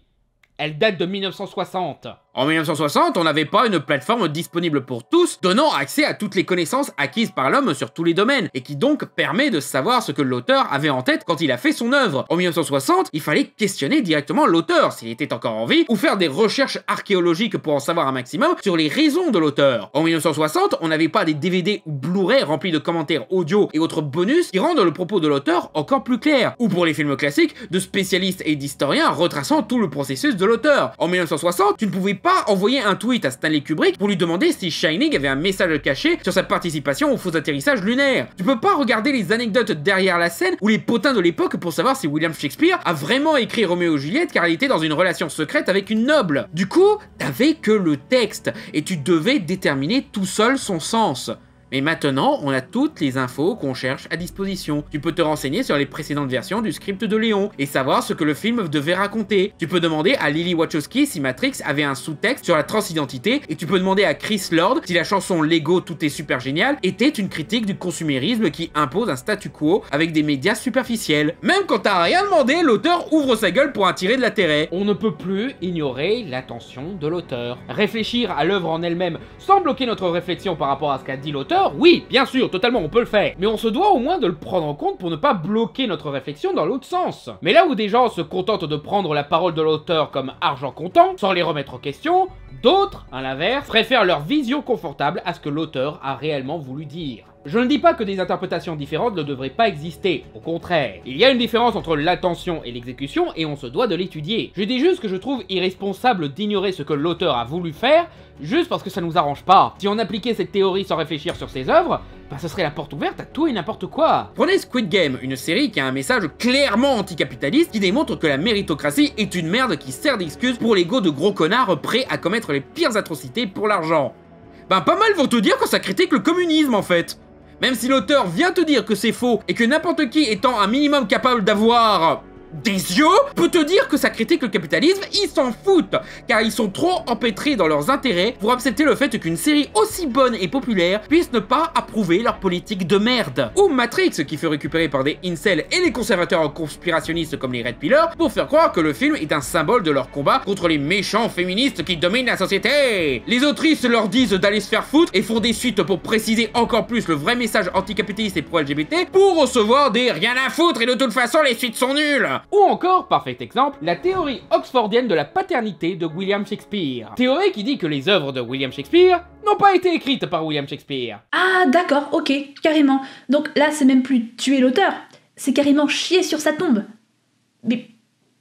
Elle date de 1960. En 1960, on n'avait pas une plateforme disponible pour tous, donnant accès à toutes les connaissances acquises par l'homme sur tous les domaines, et qui donc permet de savoir ce que l'auteur avait en tête quand il a fait son œuvre. En 1960, il fallait questionner directement l'auteur, s'il était encore en vie, ou faire des recherches archéologiques pour en savoir un maximum sur les raisons de l'auteur. En 1960, on n'avait pas des DVD ou Blu-ray remplis de commentaires audio et autres bonus qui rendent le propos de l'auteur encore plus clair. Ou pour les films classiques, de spécialistes et d'historiens retraçant tout le processus de l'auteur. En 1960, tu ne pouvais pas envoyer un tweet à Stanley Kubrick pour lui demander si Shining avait un message caché sur sa participation au faux atterrissage lunaire. Tu peux pas regarder les anecdotes derrière la scène ou les potins de l'époque pour savoir si William Shakespeare a vraiment écrit Roméo et Juliette car il était dans une relation secrète avec une noble. Du coup, t'avais que le texte et tu devais déterminer tout seul son sens. Mais maintenant, on a toutes les infos qu'on cherche à disposition. Tu peux te renseigner sur les précédentes versions du script de Léon et savoir ce que le film devait raconter. Tu peux demander à Lily Wachowski si Matrix avait un sous-texte sur la transidentité et tu peux demander à Chris Lord si la chanson Lego Tout est super génial était une critique du consumérisme qui impose un statu quo avec des médias superficiels. Même quand t'as rien demandé, l'auteur ouvre sa gueule pour attirer de l'intérêt. On ne peut plus ignorer l'attention de l'auteur. Réfléchir à l'œuvre en elle-même sans bloquer notre réflexion par rapport à ce qu'a dit l'auteur Oui, bien sûr, totalement, on peut le faire. Mais on se doit au moins de le prendre en compte pour ne pas bloquer notre réflexion dans l'autre sens. Mais là où des gens se contentent de prendre la parole de l'auteur comme argent comptant, sans les remettre en question, d'autres, à l'inverse, préfèrent leur vision confortable à ce que l'auteur a réellement voulu dire. Je ne dis pas que des interprétations différentes ne devraient pas exister, au contraire. Il y a une différence entre l'attention et l'exécution et on se doit de l'étudier. Je dis juste que je trouve irresponsable d'ignorer ce que l'auteur a voulu faire juste parce que ça nous arrange pas. Si on appliquait cette théorie sans réfléchir sur ses œuvres, bah ce serait la porte ouverte à tout et n'importe quoi. Prenez Squid Game, une série qui a un message clairement anticapitaliste qui démontre que la méritocratie est une merde qui sert d'excuse pour l'ego de gros connards prêts à commettre les pires atrocités pour l'argent. Ben pas mal vont te dire quand ça critique le communisme en fait. Même si l'auteur vient te dire que c'est faux et que n'importe qui étant un minimum capable d'avoir des yeux peut te dire que ça critique le capitalisme, ils s'en foutent, car ils sont trop empêtrés dans leurs intérêts pour accepter le fait qu'une série aussi bonne et populaire puisse ne pas approuver leur politique de merde. Ou Matrix, qui fut récupéré par des incels et les conservateurs conspirationnistes comme les Red Pillars pour faire croire que le film est un symbole de leur combat contre les méchants féministes qui dominent la société. Les autrices leur disent d'aller se faire foutre et font des suites pour préciser encore plus le vrai message anticapitaliste et pro-LGBT pour recevoir des rien à foutre et de toute façon les suites sont nulles. Ou encore, parfait exemple, la théorie oxfordienne de la paternité de William Shakespeare. Théorie qui dit que les œuvres de William Shakespeare n'ont pas été écrites par William Shakespeare. Ah, d'accord, ok, carrément. Donc là, c'est même plus tuer l'auteur, c'est carrément chier sur sa tombe. Mais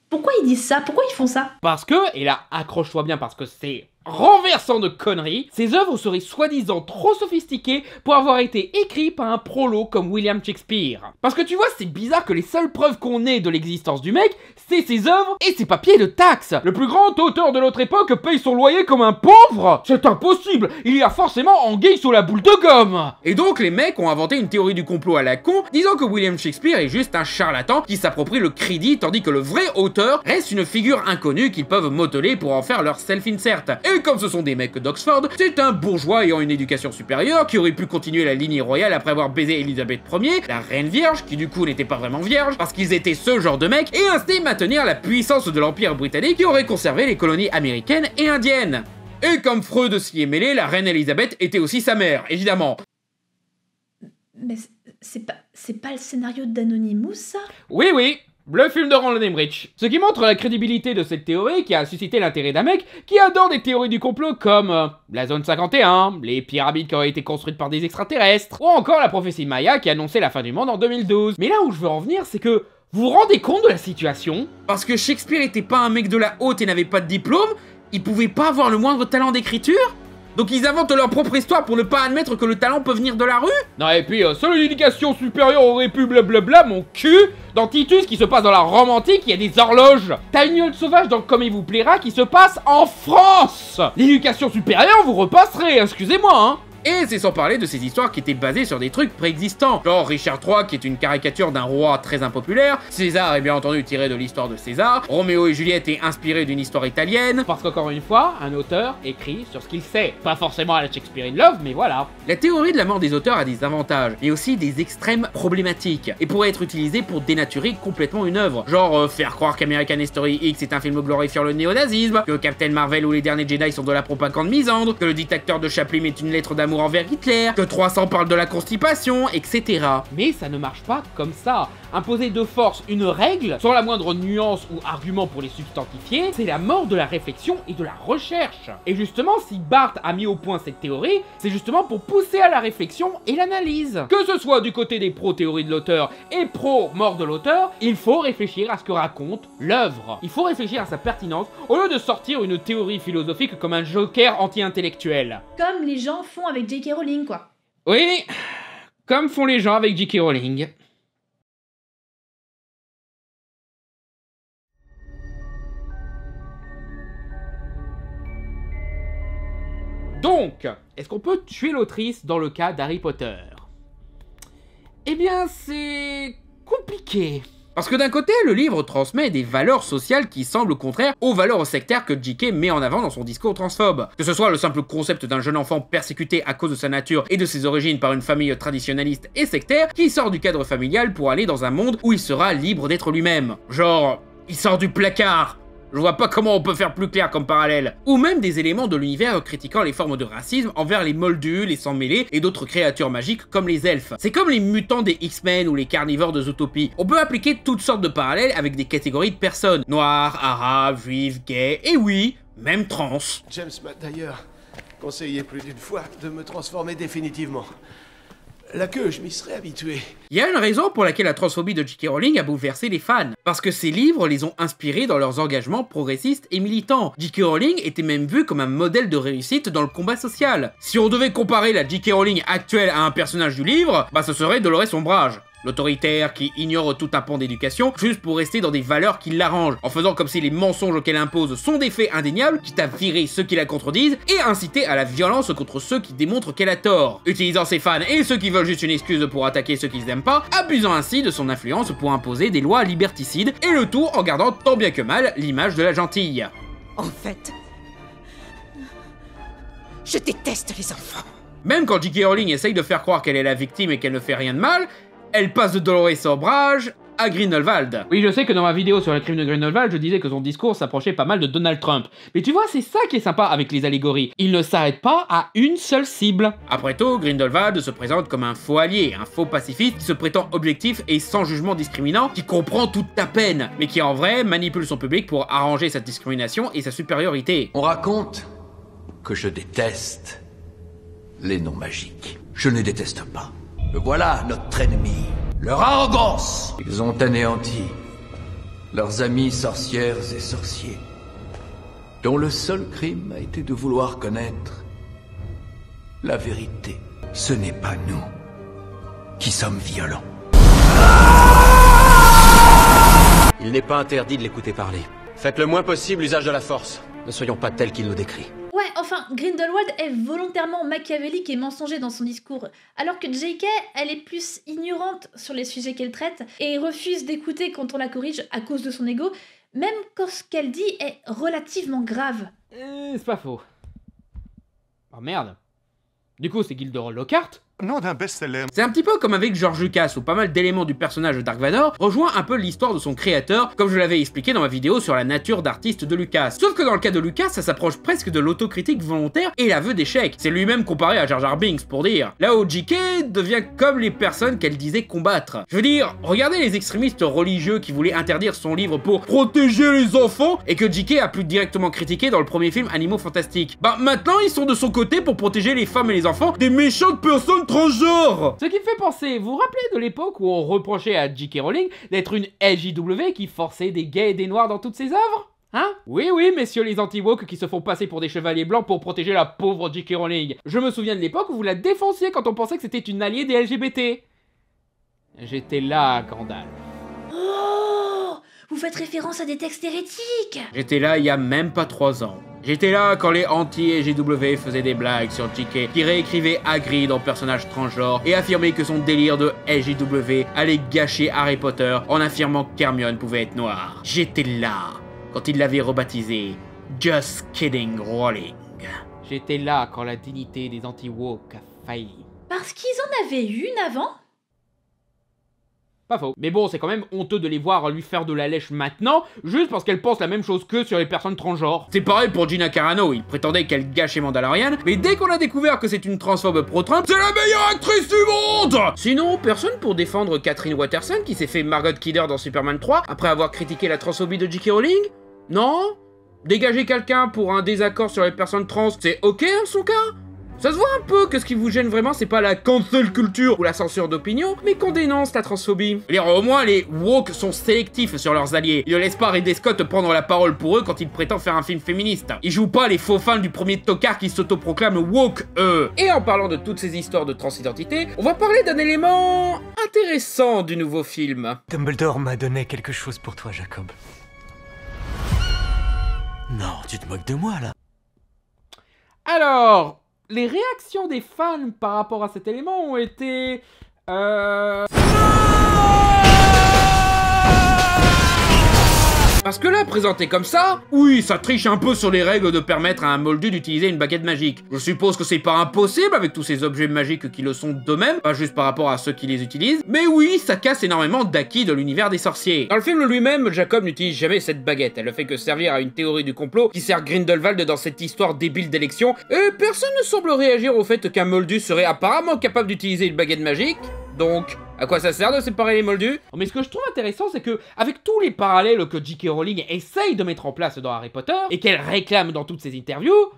pourquoi ils disent ça? Pourquoi ils font ça? Parce que, et là, accroche-toi bien parce que c'est renversant de conneries, ces œuvres seraient soi-disant trop sophistiquées pour avoir été écrites par un prolo comme William Shakespeare. Parce que tu vois, c'est bizarre que les seules preuves qu'on ait de l'existence du mec, c'est ses œuvres et ses papiers de taxes. Le plus grand auteur de notre époque paye son loyer comme un pauvre C'est impossible Il y a forcément anguille sous la boule de gomme Et donc les mecs ont inventé une théorie du complot à la con, disant que William Shakespeare est juste un charlatan qui s'approprie le crédit, tandis que le vrai auteur reste une figure inconnue qu'ils peuvent moteler pour en faire leur self-insert. Et comme ce sont des mecs d'Oxford, c'est un bourgeois ayant une éducation supérieure qui aurait pu continuer la lignée royale après avoir baisé Elisabeth Ier, la reine vierge, qui du coup n'était pas vraiment vierge, parce qu'ils étaient ce genre de mecs, et ainsi maintenir la puissance de l'Empire britannique qui aurait conservé les colonies américaines et indiennes. Et comme Freud s'y est mêlé, la reine Elisabeth était aussi sa mère, évidemment. Mais c'est pas, c'est pas le scénario d'Anonymous, ça? Oui, oui, le film de Roland Emmerich. Ce qui montre la crédibilité de cette théorie qui a suscité l'intérêt d'un mec qui adore des théories du complot comme euh, la zone 51, les pyramides qui auraient été construites par des extraterrestres, ou encore la prophétie Maya qui annonçait la fin du monde en 2012. Mais là où je veux en venir, c'est que vous vous rendez compte de la situation? Parce que Shakespeare était pas un mec de la haute et n'avait pas de diplôme, il pouvait pas avoir le moindre talent d'écriture? Donc ils inventent leur propre histoire pour ne pas admettre que le talent peut venir de la rue? Non et puis, euh, seule une éducation supérieure aurait pu blablabla mon cul Dans Titus qui se passe dans la Rome antique, il y a des horloges. T'as une gueule sauvage dans Comme il vous plaira qui se passe en France. L'éducation supérieure vous repasserez, excusez-moi hein et c'est sans parler de ces histoires qui étaient basées sur des trucs préexistants, genre Richard III qui est une caricature d'un roi très impopulaire, César est bien entendu tiré de l'histoire de César, Roméo et Juliette est inspiré d'une histoire italienne. Parce qu'encore une fois, un auteur écrit sur ce qu'il sait. Pas forcément à la Shakespeare in Love, mais voilà. La théorie de la mort des auteurs a des avantages, mais aussi des extrêmes problématiques, et pourrait être utilisée pour dénaturer complètement une œuvre. Genre euh, faire croire qu'American History X est un film glorifiant le néonazisme, que Captain Marvel ou les derniers Jedi sont de la propagande misandre, que le dictateur de Chaplin est une lettre d'amour envers Hitler, que 300 parle de la constipation, etc. Mais ça ne marche pas comme ça. Imposer de force une règle, sans la moindre nuance ou argument pour les substantifier, c'est la mort de la réflexion et de la recherche. Et justement, si Barthes a mis au point cette théorie, c'est justement pour pousser à la réflexion et l'analyse. Que ce soit du côté des pro-théories de l'auteur et pro-mort de l'auteur, il faut réfléchir à ce que raconte l'œuvre. Il faut réfléchir à sa pertinence au lieu de sortir une théorie philosophique comme un joker anti-intellectuel. Comme les gens font avec J.K. Rowling, quoi. Oui, comme font les gens avec J.K. Rowling. Donc, est-ce qu'on peut tuer l'autrice dans le cas d'Harry Potter? Eh bien, c'est compliqué. Parce que d'un côté, le livre transmet des valeurs sociales qui semblent contraires aux valeurs sectaires que J.K. met en avant dans son discours transphobe. Que ce soit le simple concept d'un jeune enfant persécuté à cause de sa nature et de ses origines par une famille traditionnaliste et sectaire qui sort du cadre familial pour aller dans un monde où il sera libre d'être lui-même. Genre, il sort du placard Je vois pas comment on peut faire plus clair comme parallèle. Ou même des éléments de l'univers critiquant les formes de racisme envers les moldus, les sans-mêlés et d'autres créatures magiques comme les elfes. C'est comme les mutants des X-Men ou les carnivores de Zootopie. On peut appliquer toutes sortes de parallèles avec des catégories de personnes. Noirs, arabes, juifs, gays, et oui, même trans. James m'a d'ailleurs conseillé plus d'une fois de me transformer définitivement. La queue, je m'y serais habitué. Il y a une raison pour laquelle la transphobie de J.K. Rowling a bouleversé les fans. Parce que ces livres les ont inspirés dans leurs engagements progressistes et militants. J.K. Rowling était même vue comme un modèle de réussite dans le combat social. Si on devait comparer la J.K. Rowling actuelle à un personnage du livre, bah ce serait Dolores Ombrage. L'autoritaire qui ignore tout un pan d'éducation juste pour rester dans des valeurs qui l'arrangent, en faisant comme si les mensonges qu'elle impose sont des faits indéniables, quitte à virer ceux qui la contredisent, et inciter à la violence contre ceux qui démontrent qu'elle a tort, utilisant ses fans et ceux qui veulent juste une excuse pour attaquer ceux qu'ils n'aiment pas, abusant ainsi de son influence pour imposer des lois liberticides, et le tout en gardant tant bien que mal l'image de la gentille. En fait, je déteste les enfants. Même quand J.K. Rowling essaye de faire croire qu'elle est la victime et qu'elle ne fait rien de mal, elle passe de Dolores Ombrage à Grindelwald. Oui, je sais que dans ma vidéo sur le crime de Grindelwald, je disais que son discours s'approchait pas mal de Donald Trump. Mais tu vois, c'est ça qui est sympa avec les allégories. Il ne s'arrête pas à une seule cible. Après tout, Grindelwald se présente comme un faux allié, un faux pacifiste qui se prétend objectif et sans jugement discriminant, qui comprend toute ta peine, mais qui en vrai manipule son public pour arranger cette discrimination et sa supériorité. On raconte que je déteste les noms magiques. Je ne les déteste pas. Le voilà, notre ennemi. Leur arrogance. Ils ont anéanti leurs amis sorcières et sorciers, dont le seul crime a été de vouloir connaître la vérité. Ce n'est pas nous qui sommes violents. Il n'est pas interdit de l'écouter parler. Faites le moins possible usage de la force. Ne soyons pas tels qu'il nous décrit. Enfin, Grindelwald est volontairement machiavélique et mensonger dans son discours, alors que J.K., elle est plus ignorante sur les sujets qu'elle traite et refuse d'écouter quand on la corrige à cause de son ego, même quand ce qu'elle dit est relativement grave. Euh, c'est pas faux. Oh merde. Du coup, c'est Gilderoy Lockhart? C'est un petit peu comme avec George Lucas, où pas mal d'éléments du personnage de Dark Vador rejoint un peu l'histoire de son créateur, comme je l'avais expliqué dans ma vidéo sur la nature d'artiste de Lucas. Sauf que dans le cas de Lucas, ça s'approche presque de l'autocritique volontaire et l'aveu d'échec. C'est lui-même comparé à Jar Jar Binks, pour dire. Là où JK devient comme les personnes qu'elle disait combattre. Je veux dire, regardez les extrémistes religieux qui voulaient interdire son livre pour protéger les enfants, et que JK a plus directement critiqué dans le premier film Animaux Fantastiques. Bah maintenant, ils sont de son côté pour protéger les femmes et les enfants des méchantes personnes Ce qui me fait penser, vous vous rappelez de l'époque où on reprochait à J.K. Rowling d'être une LJW qui forçait des gays et des noirs dans toutes ses œuvres? Hein? Oui, oui, messieurs les anti-woke qui se font passer pour des chevaliers blancs pour protéger la pauvre J.K. Rowling. Je me souviens de l'époque où vous la défonciez quand on pensait que c'était une alliée des LGBT. J'étais là, Gandalf. Vous faites référence à des textes hérétiques J'étais là il y a même pas 3 ans. J'étais là quand les anti-EGW faisaient des blagues sur JK, qui réécrivait Hagrid en personnage transgenre et affirmait que son délire de LGW allait gâcher Harry Potter en affirmant qu'Hermione pouvait être noire. J'étais là quand il l'avait rebaptisé Just Kidding Rowling. J'étais là quand la dignité des anti-woke a failli. Parce qu'ils en avaient une avant? Pas faux. Mais bon, c'est quand même honteux de les voir lui faire de la lèche maintenant, juste parce qu'elle pense la même chose que sur les personnes transgenres. C'est pareil pour Gina Carano, il prétendait qu'elle gâchait Mandalorian, mais dès qu'on a découvert que c'est une transphobe pro-Trump, c'est la meilleure actrice du monde Sinon, personne pour défendre Catherine Watterson qui s'est fait Margot Kidder dans Superman 3 après avoir critiqué la transphobie de J.K. Rowling? Non? Dégager quelqu'un pour un désaccord sur les personnes trans, c'est ok en son cas? Ça se voit un peu que ce qui vous gêne vraiment, c'est pas la cancel culture ou la censure d'opinion, mais qu'on dénonce la transphobie. Dire, au moins, les woke sont sélectifs sur leurs alliés. Ils ne laissent pas Ridley Scott prendre la parole pour eux quand il prétend faire un film féministe. Ils jouent pas les faux fans du premier tocard qui s'autoproclame woke, eux. Et en parlant de toutes ces histoires de transidentité, on va parler d'un élément intéressant du nouveau film. Dumbledore m'a donné quelque chose pour toi, Jacob. Non, tu te moques de moi, là. Alors, les réactions des fans par rapport à cet élément ont été... Euh... Parce que là, présenté comme ça, oui, ça triche un peu sur les règles de permettre à un moldu d'utiliser une baguette magique. Je suppose que c'est pas impossible avec tous ces objets magiques qui le sont d'eux-mêmes, pas juste par rapport à ceux qui les utilisent, mais oui, ça casse énormément d'acquis de l'univers des sorciers. Dans le film lui-même, Jacob n'utilise jamais cette baguette, elle ne fait que servir à une théorie du complot qui sert Grindelwald dans cette histoire débile d'élection, et personne ne semble réagir au fait qu'un moldu serait apparemment capable d'utiliser une baguette magique, donc, à quoi ça sert de séparer les moldus? Mais ce que je trouve intéressant, c'est que, avec tous les parallèles que J.K. Rowling essaye de mettre en place dans Harry Potter, et qu'elle réclame dans toutes ses interviews,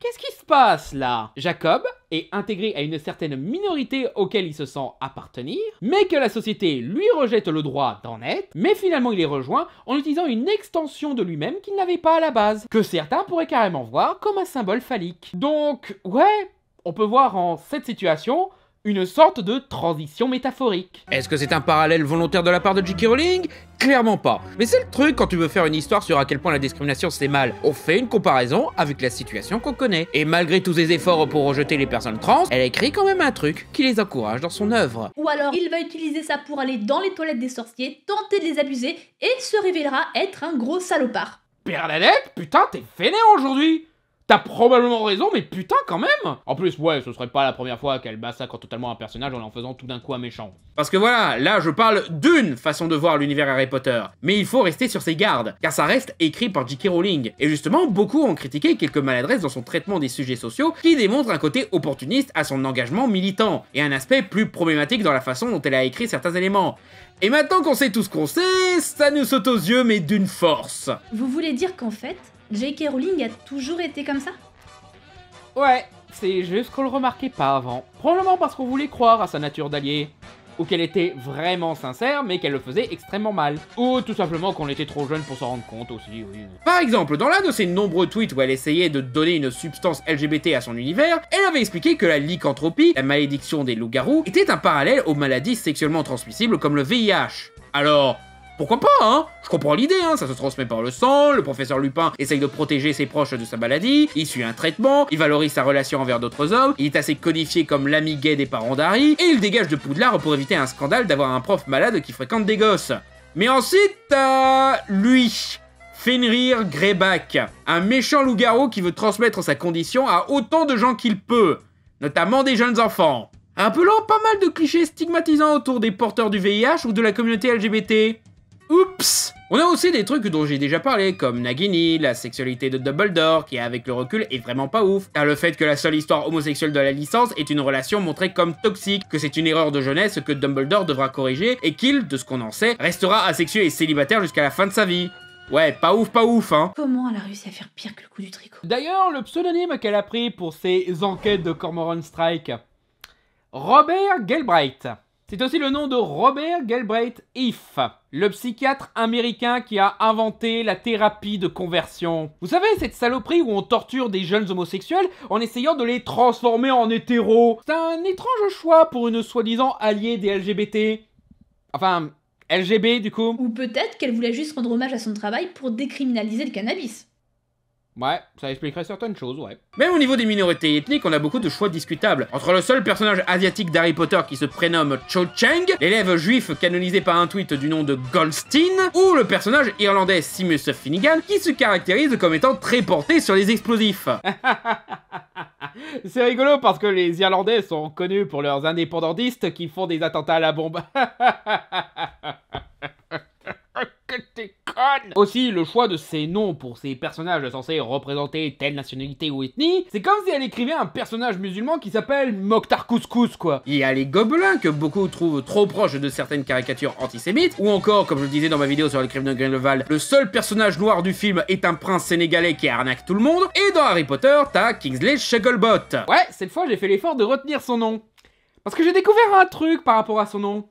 qu'est-ce qui se passe là? Jacob est intégré à une certaine minorité auquel il se sent appartenir, mais que la société lui rejette le droit d'en être, mais finalement il est rejoint en utilisant une extension de lui-même qu'il n'avait pas à la base, que certains pourraient carrément voir comme un symbole phallique. Donc, ouais, on peut voir en cette situation une sorte de transition métaphorique. Est-ce que c'est un parallèle volontaire de la part de J.K. Rowling? Clairement pas. Mais c'est le truc quand tu veux faire une histoire sur à quel point la discrimination c'est mal. On fait une comparaison avec la situation qu'on connaît. Et malgré tous ses efforts pour rejeter les personnes trans, elle écrit quand même un truc qui les encourage dans son œuvre. Ou alors il va utiliser ça pour aller dans les toilettes des sorciers, tenter de les abuser et se révélera être un gros salopard. Bernadette, putain, t'es fainéant aujourd'hui T'as probablement raison, mais putain quand même En plus, ouais, ce serait pas la première fois qu'elle massacre totalement un personnage en en faisant tout d'un coup un méchant. Parce que voilà, là je parle d'une façon de voir l'univers Harry Potter. Mais il faut rester sur ses gardes, car ça reste écrit par J.K. Rowling. Et justement, beaucoup ont critiqué quelques maladresses dans son traitement des sujets sociaux qui démontrent un côté opportuniste à son engagement militant, et un aspect plus problématique dans la façon dont elle a écrit certains éléments. Et maintenant qu'on sait tout ce qu'on sait, ça nous saute aux yeux, mais d'une force. Vous voulez dire qu'en fait, J.K. Rowling a toujours été comme ça? Ouais, c'est juste qu'on le remarquait pas avant. Probablement parce qu'on voulait croire à sa nature d'allié. Ou qu'elle était vraiment sincère, mais qu'elle le faisait extrêmement mal. Ou tout simplement qu'on était trop jeune pour s'en rendre compte aussi, oui. Par exemple, dans l'un de ses nombreux tweets où elle essayait de donner une substance LGBT à son univers, elle avait expliqué que la lycanthropie, la malédiction des loups-garous, était un parallèle aux maladies sexuellement transmissibles comme le VIH. Alors, pourquoi pas, hein? Je comprends l'idée, hein, ça se transmet par le sang, le professeur Lupin essaye de protéger ses proches de sa maladie, il suit un traitement, il valorise sa relation envers d'autres hommes, il est assez codifié comme l'ami gay des parents d'Harry, et il dégage de Poudlard pour éviter un scandale d'avoir un prof malade qui fréquente des gosses. Mais ensuite, t'as... lui Fenrir Greyback, un méchant loup-garou qui veut transmettre sa condition à autant de gens qu'il peut, notamment des jeunes enfants. Appelant pas mal de clichés stigmatisants autour des porteurs du VIH ou de la communauté LGBT. Oups On a aussi des trucs dont j'ai déjà parlé, comme Nagini, la sexualité de Dumbledore, qui avec le recul est vraiment pas ouf, car le fait que la seule histoire homosexuelle de la licence est une relation montrée comme toxique, que c'est une erreur de jeunesse que Dumbledore devra corriger, et qu'il, de ce qu'on en sait, restera asexué et célibataire jusqu'à la fin de sa vie. Ouais, pas ouf, pas ouf, hein Comment elle a réussi à faire pire que le coup du tricot? D'ailleurs, le pseudonyme qu'elle a pris pour ses enquêtes de Cormoran Strike, Robert Galbraith. C'est aussi le nom de Robert Galbraith If, le psychiatre américain qui a inventé la thérapie de conversion. Vous savez, cette saloperie où on torture des jeunes homosexuels en essayant de les transformer en hétéros. C'est un étrange choix pour une soi-disant alliée des LGBT. Enfin, LGB du coup. Ou peut-être qu'elle voulait juste rendre hommage à son travail pour décriminaliser le cannabis. Ouais, ça expliquerait certaines choses, ouais. Même au niveau des minorités ethniques, on a beaucoup de choix discutables. Entre le seul personnage asiatique d'Harry Potter qui se prénomme Cho Chang, l'élève juif canonisé par un tweet du nom de Goldstein, ou le personnage irlandais Seamus Finnegan qui se caractérise comme étant très porté sur les explosifs. C'est rigolo parce que les Irlandais sont connus pour leurs indépendantistes qui font des attentats à la bombe. que t'es conne Aussi, le choix de ces noms pour ces personnages censés représenter telle nationalité ou ethnie, c'est comme si elle écrivait un personnage musulman qui s'appelle Mokhtar Couscous, quoi. Il y a les gobelins que beaucoup trouvent trop proches de certaines caricatures antisémites, ou encore, comme je le disais dans ma vidéo sur le crime de Grindelwald, le seul personnage noir du film est un prince sénégalais qui arnaque tout le monde, et dans Harry Potter, t'as Kingsley Shacklebot. Ouais, cette fois j'ai fait l'effort de retenir son nom. Parce que j'ai découvert un truc par rapport à son nom.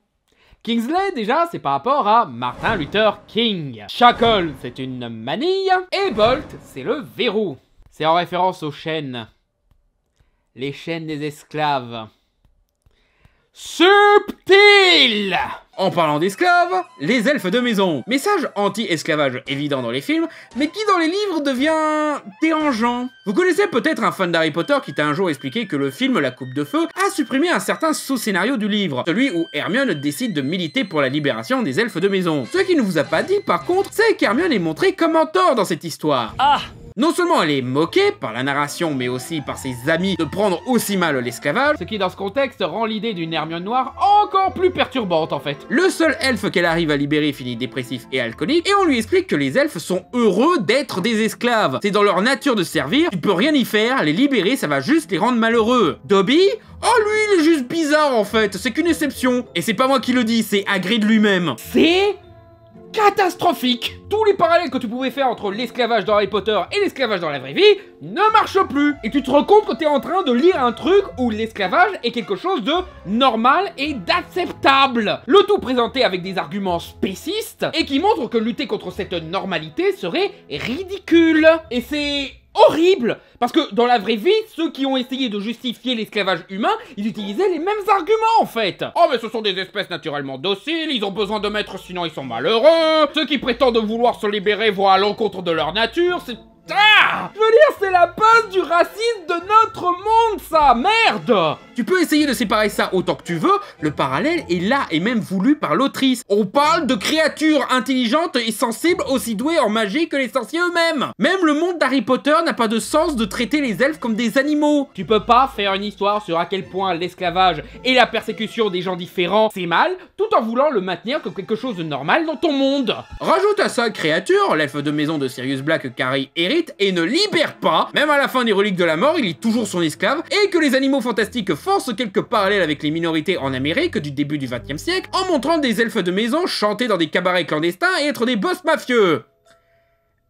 Kingsley, déjà, c'est par rapport à Martin Luther King. Shackle, c'est une manille. Et Bolt, c'est le verrou. C'est en référence aux chaînes. Les chaînes des esclaves. Subtil En parlant d'esclaves, les elfes de maison. Message anti-esclavage évident dans les films, mais qui dans les livres devient dérangeant. Vous connaissez peut-être un fan d'Harry Potter qui t'a un jour expliqué que le film La Coupe de Feu a supprimé un certain sous-scénario du livre, celui où Hermione décide de militer pour la libération des elfes de maison. Ce qu'il ne vous a pas dit par contre, c'est qu'Hermione est montrée comme un tort dans cette histoire. Ah non seulement elle est moquée par la narration, mais aussi par ses amis de prendre aussi mal l'esclavage, Ce qui, dans ce contexte, rend l'idée d'une Hermione noire encore plus perturbante en fait. le seul elfe qu'elle arrive à libérer finit dépressif et alcoolique, et on lui explique que les elfes sont heureux d'être des esclaves. C'est dans leur nature de servir, tu peux rien y faire, les libérer ça va juste les rendre malheureux. Dobby? Oh lui il est juste bizarre en fait, c'est qu'une exception. Et c'est pas moi qui le dis, c'est Hagrid lui-même. C'est catastrophique. Tous les parallèles que tu pouvais faire entre l'esclavage dans Harry Potter et l'esclavage dans la vraie vie ne marchent plus. Et tu te rends compte que t'es en train de lire un truc où l'esclavage est quelque chose de normal et d'acceptable. Le tout présenté avec des arguments spécistes et qui montrent que lutter contre cette normalité serait ridicule. Et c'est horrible. Parce que dans la vraie vie, ceux qui ont essayé de justifier l'esclavage humain, ils utilisaient les mêmes arguments en fait. Oh mais ce sont des espèces naturellement dociles, ils ont besoin de maîtres sinon ils sont malheureux. Ceux qui prétendent vouloir se libérer vont à l'encontre de leur nature, c'est... Ah Je veux dire, c'est la base du racisme de notre monde, ça Merde Tu peux essayer de séparer ça autant que tu veux, le parallèle est là et même voulu par l'autrice. On parle de créatures intelligentes et sensibles aussi douées en magie que les sorciers eux-mêmes. Même le monde d'Harry Potter n'a pas de sens de traiter les elfes comme des animaux. Tu peux pas faire une histoire sur à quel point l'esclavage et la persécution des gens différents, c'est mal, tout en voulant le maintenir comme quelque chose de normal dans ton monde Rajoute à ça créature, l'elfe de maison de Sirius Black, Carrie et ne libère pas, même à la fin des reliques de la mort, il est toujours son esclave, et que les animaux fantastiques forcent quelques parallèles avec les minorités en Amérique du début du XXe siècle, en montrant des elfes de maison chanter dans des cabarets clandestins et être des boss mafieux.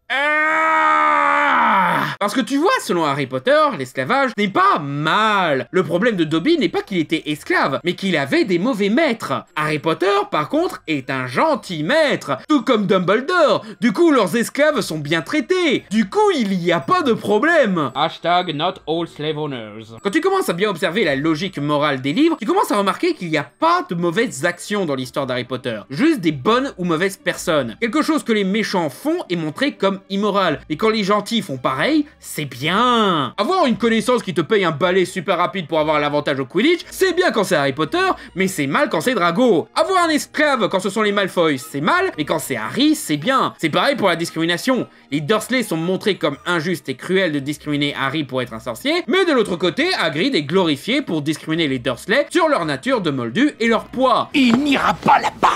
Ah Parce que tu vois, selon Harry Potter, l'esclavage n'est pas mal. Le problème de Dobby n'est pas qu'il était esclave, mais qu'il avait des mauvais maîtres. Harry Potter, par contre, est un gentil maître, tout comme Dumbledore. Du coup, leurs esclaves sont bien traités. Du coup, il y a pas de problème. Hashtag not all slave owners. Quand tu commences à bien observer la logique morale des livres, tu commences à remarquer qu'il n'y a pas de mauvaises actions dans l'histoire d'Harry Potter, juste des bonnes ou mauvaises personnes. Quelque chose que les méchants font est montré comme immoral, mais quand les gentils font pareil, c'est bien. Avoir une connaissance qui te paye un balai super rapide pour avoir l'avantage au Quidditch, c'est bien quand c'est Harry Potter, mais c'est mal quand c'est Drago. Avoir un esclave quand ce sont les Malfoy, c'est mal, mais quand c'est Harry, c'est bien. C'est pareil pour la discrimination. Les Dursley sont montrés comme injustes et cruels de discriminer Harry pour être un sorcier, mais de l'autre côté, Hagrid est glorifié pour discriminer les Dursley sur leur nature de moldu et leur poids. Il n'ira pas là-bas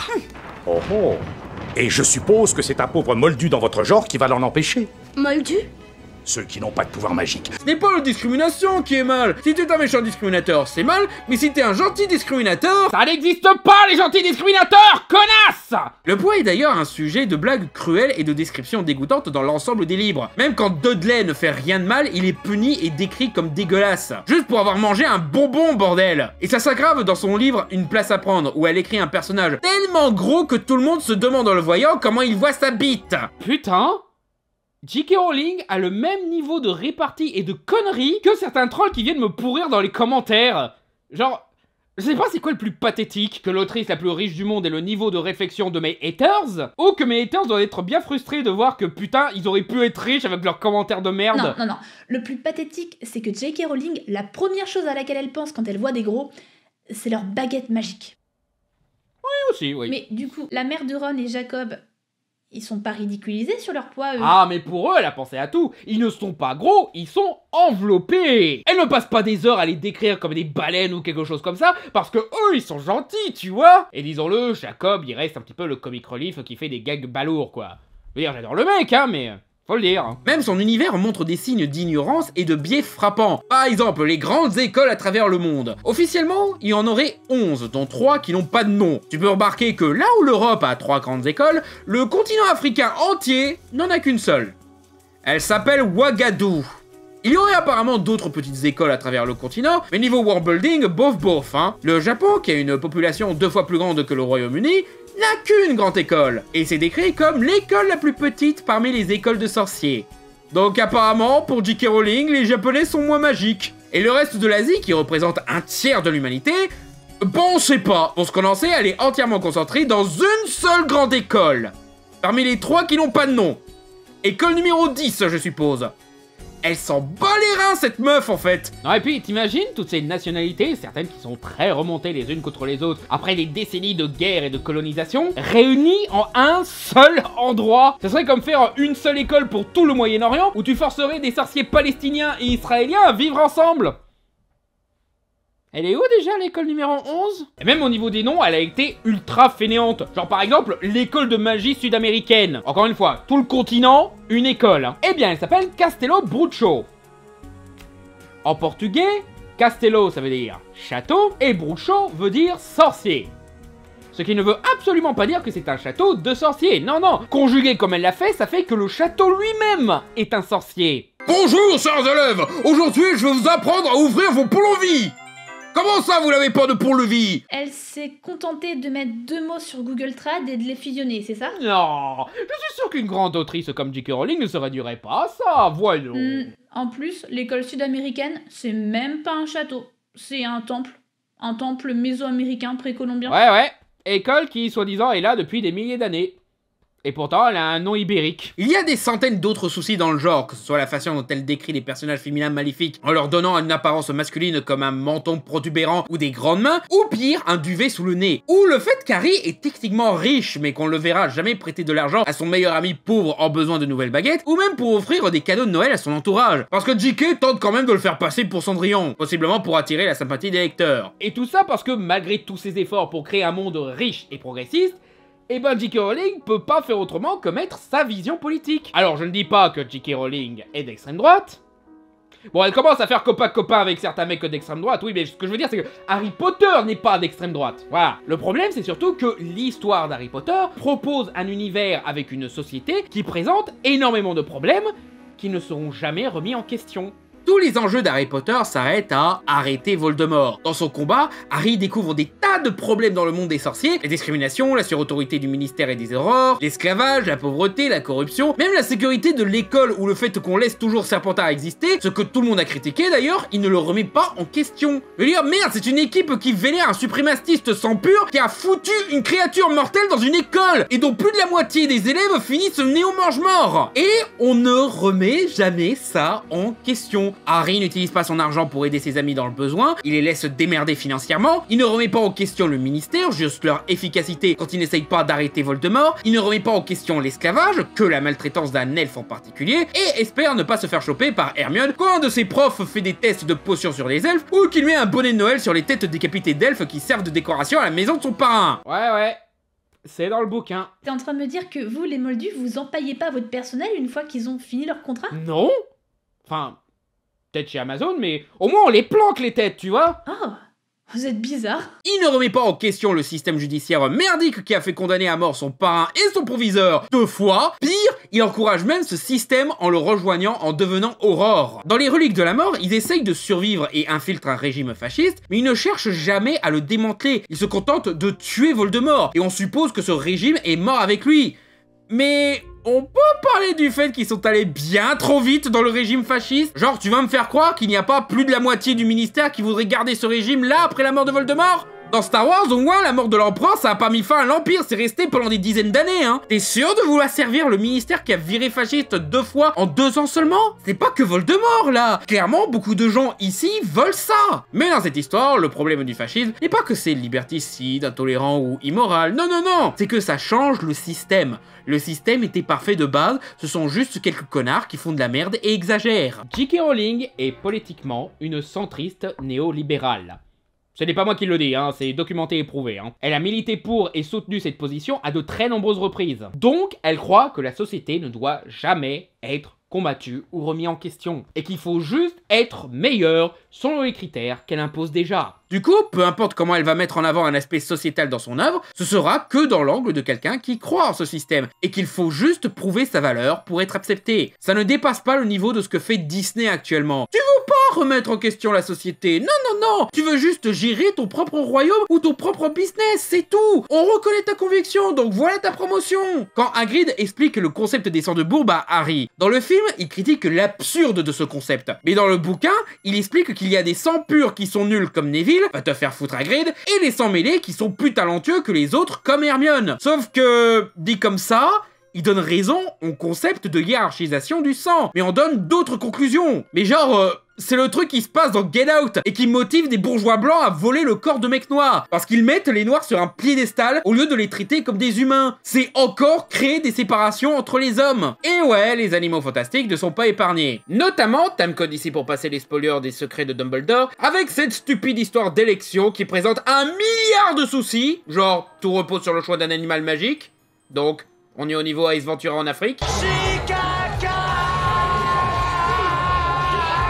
Oh oh Et je suppose que c'est un pauvre moldu dans votre genre qui va l'en empêcher. Moldu? Ceux qui n'ont pas de pouvoir magique. Ce n'est pas la discrimination qui est mal. Si t'es un méchant discriminateur, c'est mal, mais si t'es un gentil discriminateur... Ça n'existe pas les gentils discriminateurs, connasse Le poids est d'ailleurs un sujet de blagues cruelles et de descriptions dégoûtantes dans l'ensemble des livres. Même quand Dudley ne fait rien de mal, il est puni et décrit comme dégueulasse. Juste pour avoir mangé un bonbon, bordel Et ça s'aggrave dans son livre Une place à prendre, où elle écrit un personnage tellement gros que tout le monde se demande en le voyant comment il voit sa bite Putain J.K. Rowling a le même niveau de répartie et de conneries que certains trolls qui viennent me pourrir dans les commentaires. Genre, je sais pas c'est quoi le plus pathétique, que l'autrice la plus riche du monde ait le niveau de réflexion de mes haters, ou que mes haters doivent être bien frustrés de voir que putain, ils auraient pu être riches avec leurs commentaires de merde. Non, non, non. Le plus pathétique, c'est que J.K. Rowling, la première chose à laquelle elle pense quand elle voit des gros, c'est leur baguette magique. Oui, aussi, oui. Mais du coup, la mère de Ron et Jacob, ils sont pas ridiculisés sur leur poids, eux. Ah, mais pour eux, elle a pensé à tout. Ils ne sont pas gros, ils sont enveloppés. Elle ne passe pas des heures à les décrire comme des baleines ou quelque chose comme ça, parce que eux, ils sont gentils, tu vois. Et disons-le, Jacob, il reste un petit peu le comic relief qui fait des gags balourds, quoi. Je veux j'adore le mec, hein, mais... Même son univers montre des signes d'ignorance et de biais frappants. Par exemple, les grandes écoles à travers le monde. Officiellement, il y en aurait 11, dont 3 qui n'ont pas de nom. Tu peux remarquer que là où l'Europe a 3 grandes écoles, le continent africain entier n'en a qu'une seule. Elle s'appelle Ouagadou. Il y aurait apparemment d'autres petites écoles à travers le continent, mais niveau world building, bof bof, hein. Le Japon, qui a une population deux fois plus grande que le Royaume-Uni, n'a qu'une grande école, et c'est décrit comme l'école la plus petite parmi les écoles de sorciers. Donc apparemment, pour J.K. Rowling, les Japonais sont moins magiques. Et le reste de l'Asie, qui représente un tiers de l'humanité, Bon, on sait pas. Pour en sait, elle est entièrement concentrée dans une seule grande école. Parmi les trois qui n'ont pas de nom. École numéro 10, je suppose. Elle s'en bat les reins, cette meuf, en fait. Non, et puis, t'imagines toutes ces nationalités, certaines qui sont très remontées les unes contre les autres, après des décennies de guerre et de colonisation, réunies en un seul endroit. Ce serait comme faire une seule école pour tout le Moyen-Orient, où tu forcerais des sorciers palestiniens et israéliens à vivre ensemble elle est où déjà l'école numéro 11 Et même au niveau des noms, elle a été ultra fainéante. Genre par exemple, l'école de magie sud-américaine. Encore une fois, tout le continent, une école. hein. Eh bien, elle s'appelle Castelo Brucho. En portugais, Castelo ça veut dire château et Brucho veut dire sorcier. Ce qui ne veut absolument pas dire que c'est un château de sorciers. Non, non. Conjugué comme elle l'a fait, ça fait que le château lui-même est un sorcier. Bonjour, chers élèves Aujourd'hui, je vais vous apprendre à ouvrir vos pont-levis Comment ça, vous n'avez pas de pont-levis Elle s'est contentée de mettre deux mots sur Google Trad et de les fusionner, c'est ça? Non, je suis sûr qu'une grande autrice comme J.K. Rowling ne se réduirait pas à ça, voyons. Hmm, En plus, l'école sud-américaine, c'est même pas un château, c'est un temple. Un temple mésoaméricain précolombien. Ouais, ouais. École qui, soi-disant, est là depuis des milliers d'années. Et pourtant, elle a un nom ibérique. Il y a des centaines d'autres soucis dans le genre, que ce soit la façon dont elle décrit les personnages féminins maléfiques en leur donnant une apparence masculine comme un menton protubérant ou des grandes mains, ou pire, un duvet sous le nez. Ou le fait qu'Harry est techniquement riche, mais qu'on le verra jamais prêter de l'argent à son meilleur ami pauvre en besoin de nouvelles baguettes, ou même pour offrir des cadeaux de Noël à son entourage. Parce que J.K. tente quand même de le faire passer pour Cendrillon, possiblement pour attirer la sympathie des lecteurs. Et tout ça parce que malgré tous ses efforts pour créer un monde riche et progressiste, eh ben J.K. Rowling peut pas faire autrement que mettre sa vision politique. Alors je ne dis pas que J.K. Rowling est d'extrême droite. Bon, elle commence à faire copain-copain avec certains mecs d'extrême droite, oui, mais ce que je veux dire, c'est que Harry Potter n'est pas d'extrême droite. Voilà. Le problème, c'est surtout que l'histoire d'Harry Potter propose un univers avec une société qui présente énormément de problèmes qui ne seront jamais remis en question. Tous les enjeux d'Harry Potter s'arrêtent à arrêter Voldemort. Dans son combat, Harry découvre des tas de problèmes dans le monde des sorciers, la discrimination, la surautorité du ministère et des aurores, l'esclavage, la pauvreté, la corruption, même la sécurité de l'école ou le fait qu'on laisse toujours Serpentard exister, ce que tout le monde a critiqué d'ailleurs, il ne le remet pas en question. Je veux dire, merde, c'est une équipe qui vénère un suprématiste sans pur qui a foutu une créature mortelle dans une école et dont plus de la moitié des élèves finissent néo-mange-mort. Et on ne remet jamais ça en question. Harry n'utilise pas son argent pour aider ses amis dans le besoin, il les laisse démerder financièrement, il ne remet pas en question le ministère, juste leur efficacité quand ils n'essayent pas d'arrêter Voldemort, il ne remet pas en question l'esclavage, que la maltraitance d'un elfe en particulier, et espère ne pas se faire choper par Hermione quand un de ses profs fait des tests de potions sur les elfes, ou qu'il met un bonnet de Noël sur les têtes décapitées d'elfes qui servent de décoration à la maison de son parrain. Ouais, ouais. C'est dans le bouquin. T'es en train de me dire que vous, les moldus, vous empaillez pas votre personnel une fois qu'ils ont fini leur contrat? Non Enfin, peut-être chez Amazon, mais au moins on les planque les têtes, tu vois Oh, vous êtes bizarre. Il ne remet pas en question le système judiciaire merdique qui a fait condamner à mort son parrain et son proviseur deux fois. Pire, il encourage même ce système en le rejoignant en devenant Aurore. Dans les reliques de la mort, ils essayent de survivre et infiltrent un régime fasciste, mais ils ne cherchent jamais à le démanteler. Ils se contentent de tuer Voldemort, et on suppose que ce régime est mort avec lui. Mais on peut parler du fait qu'ils sont allés bien trop vite dans le régime fasciste Genre, tu vas me faire croire qu'il n'y a pas plus de la moitié du ministère qui voudrait garder ce régime là après la mort de Voldemort dans Star Wars, au moins, la mort de l'empereur, ça a pas mis fin à l'Empire, c'est resté pendant des dizaines d'années, hein. T'es sûr de vouloir servir le ministère qui a viré fasciste deux fois en deux ans seulement? C'est pas que Voldemort, là Clairement, beaucoup de gens ici veulent ça Mais dans cette histoire, le problème du fascisme n'est pas que c'est liberticide, intolérant ou immoral, non, non, non C'est que ça change le système. Le système était parfait de base, ce sont juste quelques connards qui font de la merde et exagèrent. J.K. Rowling est politiquement une centriste néolibérale. Ce n'est pas moi qui le dis, hein, c'est documenté et prouvé. Hein. Elle a milité pour et soutenu cette position à de très nombreuses reprises. Donc, elle croit que la société ne doit jamais être combattue ou remis en question, et qu'il faut juste être meilleur selon les critères qu'elle impose déjà. Du coup, peu importe comment elle va mettre en avant un aspect sociétal dans son œuvre, ce sera que dans l'angle de quelqu'un qui croit en ce système, et qu'il faut juste prouver sa valeur pour être accepté. Ça ne dépasse pas le niveau de ce que fait Disney actuellement. Tu veux pas remettre en question la société, non non non Tu veux juste gérer ton propre royaume ou ton propre business, c'est tout On reconnaît ta conviction, donc voilà ta promotion Quand Hagrid explique le concept des sangs de bourbe à Harry, dans le film, il critique l'absurde de ce concept. Mais dans le bouquin, il explique qu'il y a des sangs purs qui sont nuls comme Neville, va te faire foutre à grid, et les sans mêlés qui sont plus talentueux que les autres comme Hermione. Sauf que, dit comme ça, il donne raison au concept de hiérarchisation du sang, mais on donne d'autres conclusions. Mais genre, euh, c'est le truc qui se passe dans Get Out et qui motive des bourgeois blancs à voler le corps de mecs noirs. Parce qu'ils mettent les noirs sur un piédestal au lieu de les traiter comme des humains. C'est encore créer des séparations entre les hommes. Et ouais, les animaux fantastiques ne sont pas épargnés. Notamment, Tamcode ici pour passer les spoilers des secrets de Dumbledore, avec cette stupide histoire d'élection qui présente un milliard de soucis. Genre, tout repose sur le choix d'un animal magique. Donc, on est au niveau Ace Ventura en Afrique.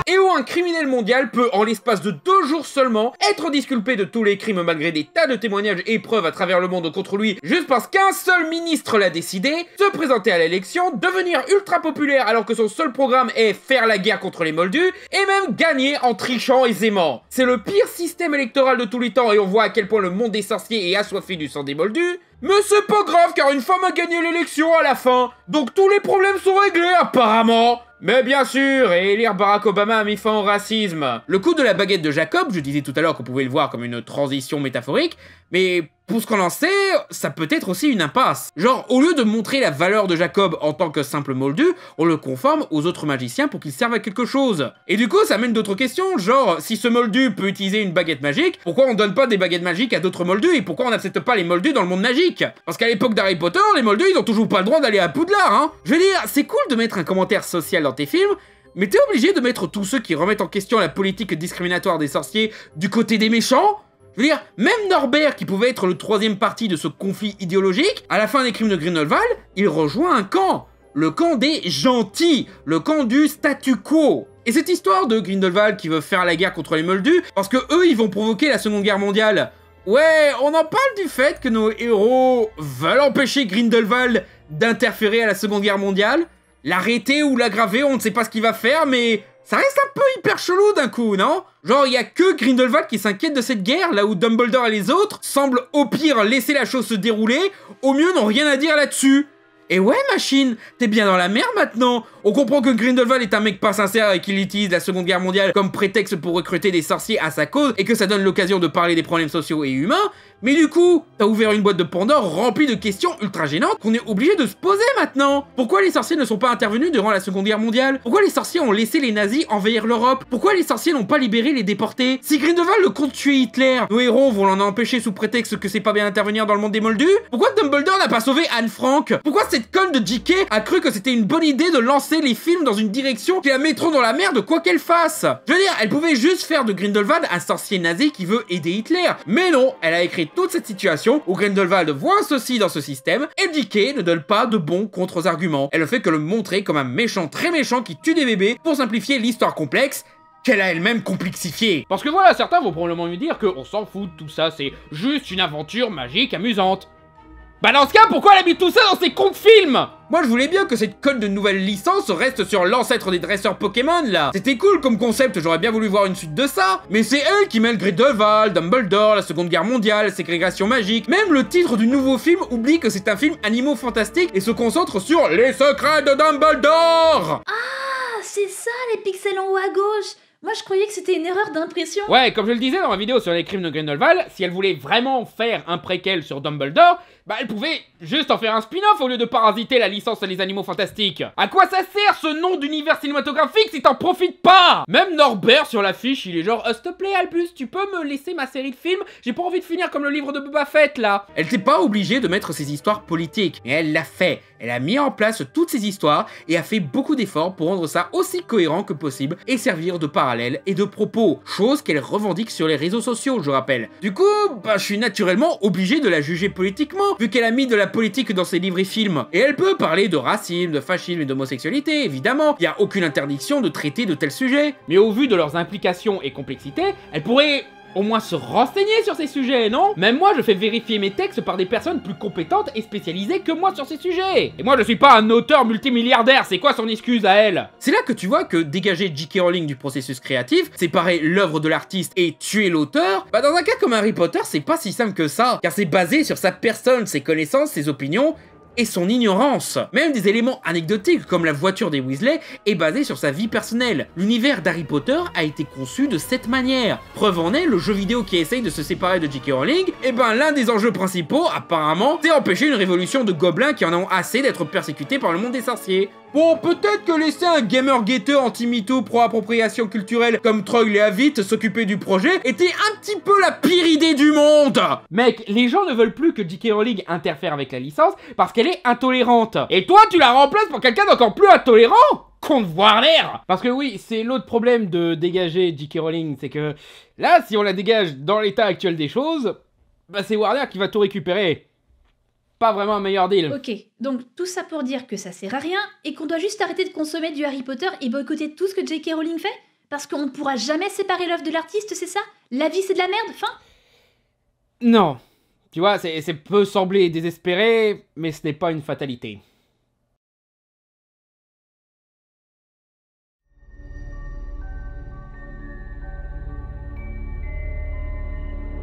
et où un criminel mondial peut, en l'espace de deux jours seulement, être disculpé de tous les crimes malgré des tas de témoignages et preuves à travers le monde contre lui, juste parce qu'un seul ministre l'a décidé, se présenter à l'élection, devenir ultra populaire alors que son seul programme est faire la guerre contre les moldus, et même gagner en trichant aisément. C'est le pire système électoral de tous les temps et on voit à quel point le monde des sorciers est assoiffé du sang des moldus, mais c'est pas grave car une femme a gagné l'élection à la fin, donc tous les problèmes sont réglés apparemment mais bien sûr, et élire Barack Obama a mis fin au racisme. Le coup de la baguette de Jacob, je disais tout à l'heure qu'on pouvait le voir comme une transition métaphorique, mais pour ce qu'on en sait, ça peut être aussi une impasse. Genre, au lieu de montrer la valeur de Jacob en tant que simple moldu, on le conforme aux autres magiciens pour qu'il serve à quelque chose. Et du coup, ça amène d'autres questions, genre, si ce moldu peut utiliser une baguette magique, pourquoi on donne pas des baguettes magiques à d'autres moldus et pourquoi on n'accepte pas les moldus dans le monde magique? Parce qu'à l'époque d'Harry Potter, les moldus, ils ont toujours pas le droit d'aller à Poudlard, hein Je veux dire, c'est cool de mettre un commentaire social dans tes films, mais t'es obligé de mettre tous ceux qui remettent en question la politique discriminatoire des sorciers du côté des méchants? Dire, même Norbert, qui pouvait être le troisième parti de ce conflit idéologique, à la fin des crimes de Grindelwald, il rejoint un camp. Le camp des gentils, le camp du statu quo. Et cette histoire de Grindelwald qui veut faire la guerre contre les Moldus, parce que eux, ils vont provoquer la Seconde Guerre mondiale. Ouais, on en parle du fait que nos héros veulent empêcher Grindelwald d'interférer à la Seconde Guerre mondiale, l'arrêter ou l'aggraver, on ne sait pas ce qu'il va faire, mais ça reste un peu hyper chelou d'un coup, non? Genre, il y a que Grindelwald qui s'inquiète de cette guerre, là où Dumbledore et les autres semblent au pire laisser la chose se dérouler, au mieux n'ont rien à dire là-dessus. Et ouais, machine, t'es bien dans la merde maintenant. On comprend que Grindelwald est un mec pas sincère et qu'il utilise la Seconde Guerre mondiale comme prétexte pour recruter des sorciers à sa cause et que ça donne l'occasion de parler des problèmes sociaux et humains. Mais du coup, t'as ouvert une boîte de Pandore remplie de questions ultra gênantes qu'on est obligé de se poser maintenant. Pourquoi les sorciers ne sont pas intervenus durant la Seconde Guerre mondiale? Pourquoi les sorciers ont laissé les nazis envahir l'Europe? Pourquoi les sorciers n'ont pas libéré les déportés? Si Grindelwald le compte tuer Hitler, nos héros vont l'en empêcher sous prétexte que c'est pas bien intervenir dans le monde des moldus? Pourquoi Dumbledore n'a pas sauvé Anne Frank? Pourquoi cette conne de JK a cru que c'était une bonne idée de lancer les films dans une direction qui la mettront dans la merde quoi qu'elle fasse Je veux dire, elle pouvait juste faire de Grindelwald un sorcier nazi qui veut aider Hitler. Mais non, elle a écrit toute cette situation où Grindelwald voit ceci dans ce système et JK ne donne pas de bons contre-arguments. Elle ne fait que le montrer comme un méchant très méchant qui tue des bébés pour simplifier l'histoire complexe qu'elle a elle-même complexifiée. Parce que voilà, certains vont probablement lui dire qu'on s'en fout de tout ça, c'est juste une aventure magique amusante. Bah dans ce cas, pourquoi elle a mis tout ça dans ses comptes films? Moi je voulais bien que cette conne de nouvelle licence reste sur l'ancêtre des dresseurs Pokémon là. C'était cool comme concept, j'aurais bien voulu voir une suite de ça. Mais c'est elle qui mêle Grindelwald, Dumbledore, la Seconde Guerre mondiale, la ségrégation magique. Même le titre du nouveau film oublie que c'est un film animaux fantastiques et se concentre sur les secrets de Dumbledore Ah, c'est ça les pixels en haut à gauche moi, je croyais que c'était une erreur d'impression. Ouais, comme je le disais dans ma vidéo sur les crimes de Grindelwald, si elle voulait vraiment faire un préquel sur Dumbledore, bah elle pouvait juste en faire un spin-off au lieu de parasiter la licence Les Animaux Fantastiques. À quoi ça sert ce nom d'univers cinématographique si t'en profites pas? Même Norbert sur l'affiche, il est genre euh, S'il te plaît Albus, tu peux me laisser ma série de films? J'ai pas envie de finir comme le livre de Boba Fett là Elle t'est pas obligée de mettre ses histoires politiques, mais elle l'a fait. Elle a mis en place toutes ces histoires et a fait beaucoup d'efforts pour rendre ça aussi cohérent que possible et servir de parallèle et de propos, chose qu'elle revendique sur les réseaux sociaux, je rappelle. Du coup, bah, je suis naturellement obligé de la juger politiquement, vu qu'elle a mis de la politique dans ses livres et films. Et elle peut parler de racisme, de fascisme et d'homosexualité, évidemment. Il y a aucune interdiction de traiter de tels sujets. Mais au vu de leurs implications et complexités, elle pourrait au moins se renseigner sur ces sujets, non? Même moi, je fais vérifier mes textes par des personnes plus compétentes et spécialisées que moi sur ces sujets. Et moi, je suis pas un auteur multimilliardaire, c'est quoi son excuse à elle? C'est là que tu vois que dégager J.K. Rowling du processus créatif, séparer l'œuvre de l'artiste et tuer l'auteur, bah dans un cas comme Harry Potter, c'est pas si simple que ça, car c'est basé sur sa personne, ses connaissances, ses opinions et son ignorance. Même des éléments anecdotiques comme la voiture des Weasley est basée sur sa vie personnelle. L'univers d'Harry Potter a été conçu de cette manière. Preuve en est, le jeu vidéo qui essaye de se séparer de J.K. Rowling, et ben l'un des enjeux principaux, apparemment, c'est empêcher une révolution de gobelins qui en ont assez d'être persécutés par le monde des sorciers. Bon, peut-être que laisser un gamer guetteur anti-MeToo pro-appropriation culturelle comme Troy Leavitt s'occuper du projet était un petit peu la pire idée du monde Mec, les gens ne veulent plus que J.K. Rowling interfère avec la licence parce qu'elle est intolérante. Et toi, tu la remplaces pour quelqu'un d'encore plus intolérant? Compte voir l'air Parce que oui, c'est l'autre problème de dégager J.K. Rowling, c'est que là, si on la dégage dans l'état actuel des choses, bah c'est Warner qui va tout récupérer. Pas vraiment un meilleur deal. Ok, donc tout ça pour dire que ça sert à rien et qu'on doit juste arrêter de consommer du Harry Potter et boycotter tout ce que J.K. Rowling fait Parce qu'on ne pourra jamais séparer l'œuvre de l'artiste, c'est ça? La vie c'est de la merde, fin? Non. Tu vois, c'est c'est peut sembler désespéré, mais ce n'est pas une fatalité.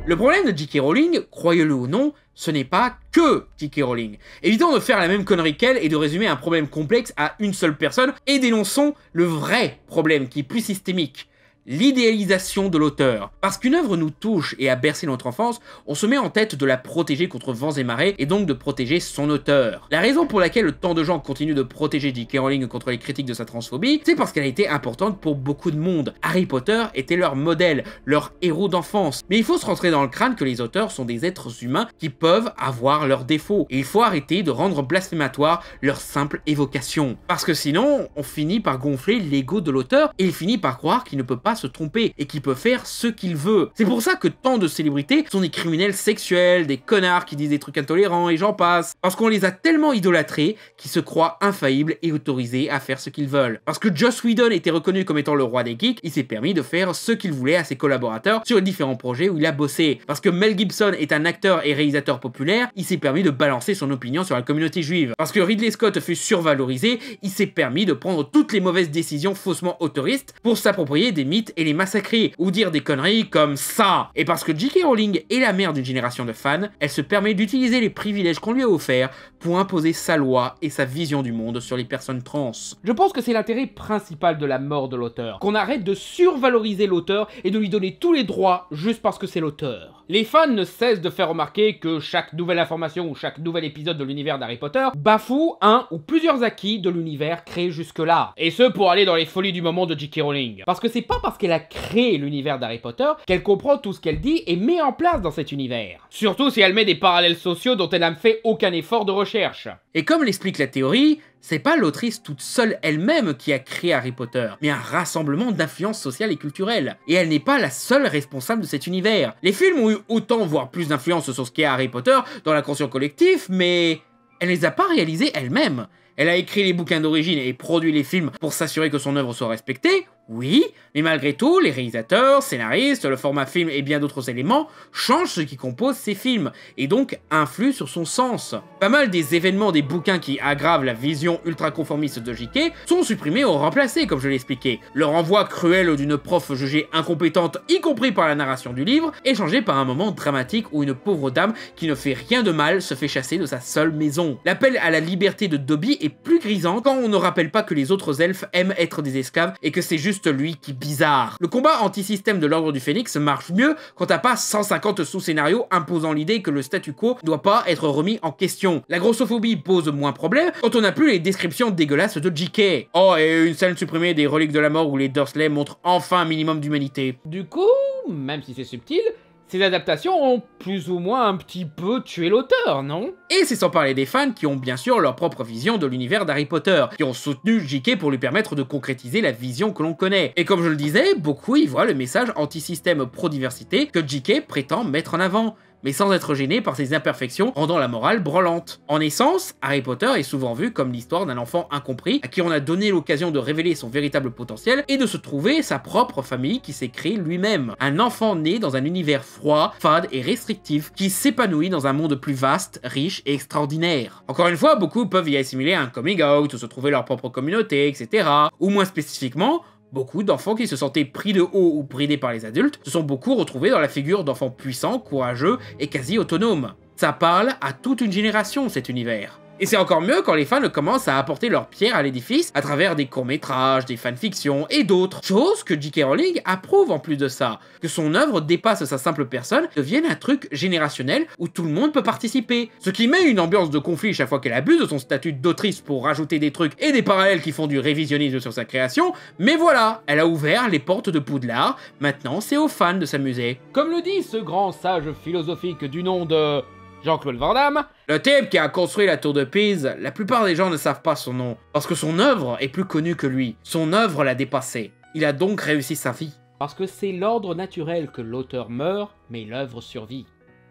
Le problème de J.K. Rowling, croyez-le ou non, ce n'est pas que J.K. Rowling. Évitons de faire la même connerie qu'elle et de résumer un problème complexe à une seule personne et dénonçons le vrai problème qui est plus systémique. L'idéalisation de l'auteur. Parce qu'une œuvre nous touche et a bercé notre enfance, on se met en tête de la protéger contre vents et marées et donc de protéger son auteur. La raison pour laquelle tant de gens continuent de protéger J.K. Rowling contre les critiques de sa transphobie, c'est parce qu'elle a été importante pour beaucoup de monde. Harry Potter était leur modèle, leur héros d'enfance. Mais il faut se rentrer dans le crâne que les auteurs sont des êtres humains qui peuvent avoir leurs défauts. Et il faut arrêter de rendre blasphématoire leur simple évocation. Parce que sinon, on finit par gonfler l'ego de l'auteur et il finit par croire qu'il ne peut pas se tromper et qu'il peut faire ce qu'il veut. C'est pour ça que tant de célébrités sont des criminels sexuels, des connards qui disent des trucs intolérants et j'en passe. Parce qu'on les a tellement idolâtrés qu'ils se croient infaillibles et autorisés à faire ce qu'ils veulent. Parce que Joss Whedon était reconnu comme étant le roi des geeks, il s'est permis de faire ce qu'il voulait à ses collaborateurs sur les différents projets où il a bossé. Parce que Mel Gibson est un acteur et réalisateur populaire, il s'est permis de balancer son opinion sur la communauté juive. Parce que Ridley Scott fut survalorisé, il s'est permis de prendre toutes les mauvaises décisions faussement autoristes pour s'approprier des mythes et les massacrer ou dire des conneries comme ça. Et parce que J.K. Rowling est la mère d'une génération de fans, elle se permet d'utiliser les privilèges qu'on lui a offerts pour imposer sa loi et sa vision du monde sur les personnes trans. Je pense que c'est l'intérêt principal de la mort de l'auteur. Qu'on arrête de survaloriser l'auteur et de lui donner tous les droits juste parce que c'est l'auteur. Les fans ne cessent de faire remarquer que chaque nouvelle information ou chaque nouvel épisode de l'univers d'Harry Potter bafoue un ou plusieurs acquis de l'univers créé jusque-là. Et ce pour aller dans les folies du moment de J.K. Rowling. Parce que c'est pas parce qu'elle a créé l'univers d'Harry Potter qu'elle comprend tout ce qu'elle dit et met en place dans cet univers. Surtout si elle met des parallèles sociaux dont elle n'a fait aucun effort de recherche. Et comme l'explique la théorie, c'est pas l'autrice toute seule elle-même qui a créé Harry Potter, mais un rassemblement d'influences sociales et culturelles. Et elle n'est pas la seule responsable de cet univers. Les films ont eu autant, voire plus d'influence sur ce qu'est Harry Potter dans l'inconscient collectif, mais elle les a pas réalisés elle-même. Elle a écrit les bouquins d'origine et produit les films pour s'assurer que son œuvre soit respectée, oui, mais malgré tout, les réalisateurs, scénaristes, le format film et bien d'autres éléments changent ce qui compose ces films, et donc influent sur son sens. Pas mal des événements des bouquins qui aggravent la vision ultra-conformiste de JK sont supprimés ou remplacés, comme je l'ai expliqué. Le renvoi cruel d'une prof jugée incompétente, y compris par la narration du livre, est changé par un moment dramatique où une pauvre dame qui ne fait rien de mal se fait chasser de sa seule maison. L'appel à la liberté de Dobby est plus grisant quand on ne rappelle pas que les autres elfes aiment être des esclaves et que c'est juste lui qui bizarre. Le combat anti-système de l'ordre du Phénix marche mieux quand t'as pas 150 sous-scénarios imposant l'idée que le statu quo doit pas être remis en question. La grossophobie pose moins problème quand on n'a plus les descriptions dégueulasses de JK. Oh, et une scène supprimée des reliques de la mort où les Dursley montrent enfin un minimum d'humanité. Du coup, même si c'est subtil, ces adaptations ont plus ou moins un petit peu tué l'auteur, non? Et c'est sans parler des fans qui ont bien sûr leur propre vision de l'univers d'Harry Potter, qui ont soutenu JK pour lui permettre de concrétiser la vision que l'on connaît. Et comme je le disais, beaucoup y voient le message anti-système pro-diversité que JK prétend mettre en avant mais sans être gêné par ses imperfections rendant la morale branlante. En essence, Harry Potter est souvent vu comme l'histoire d'un enfant incompris à qui on a donné l'occasion de révéler son véritable potentiel et de se trouver sa propre famille qui s'est créée lui-même. Un enfant né dans un univers froid, fade et restrictif qui s'épanouit dans un monde plus vaste, riche et extraordinaire. Encore une fois, beaucoup peuvent y assimiler un coming out, se trouver leur propre communauté, etc. Ou moins spécifiquement, Beaucoup d'enfants qui se sentaient pris de haut ou bridés par les adultes se sont beaucoup retrouvés dans la figure d'enfants puissants, courageux et quasi autonomes. Ça parle à toute une génération cet univers. Et c'est encore mieux quand les fans commencent à apporter leur pierre à l'édifice à travers des courts-métrages, des fanfictions et d'autres. Chose que J.K. Rowling approuve en plus de ça. Que son œuvre dépasse sa simple personne, devienne un truc générationnel où tout le monde peut participer. Ce qui met une ambiance de conflit chaque fois qu'elle abuse de son statut d'autrice pour rajouter des trucs et des parallèles qui font du révisionnisme sur sa création. Mais voilà, elle a ouvert les portes de Poudlard. Maintenant, c'est aux fans de s'amuser. Comme le dit ce grand sage philosophique du nom de Jean-Claude Van Damme, Le type qui a construit la tour de Pise, la plupart des gens ne savent pas son nom, parce que son œuvre est plus connue que lui. Son œuvre l'a dépassé. Il a donc réussi sa vie. parce que c'est l'ordre naturel que l'auteur meurt, mais l'œuvre survit.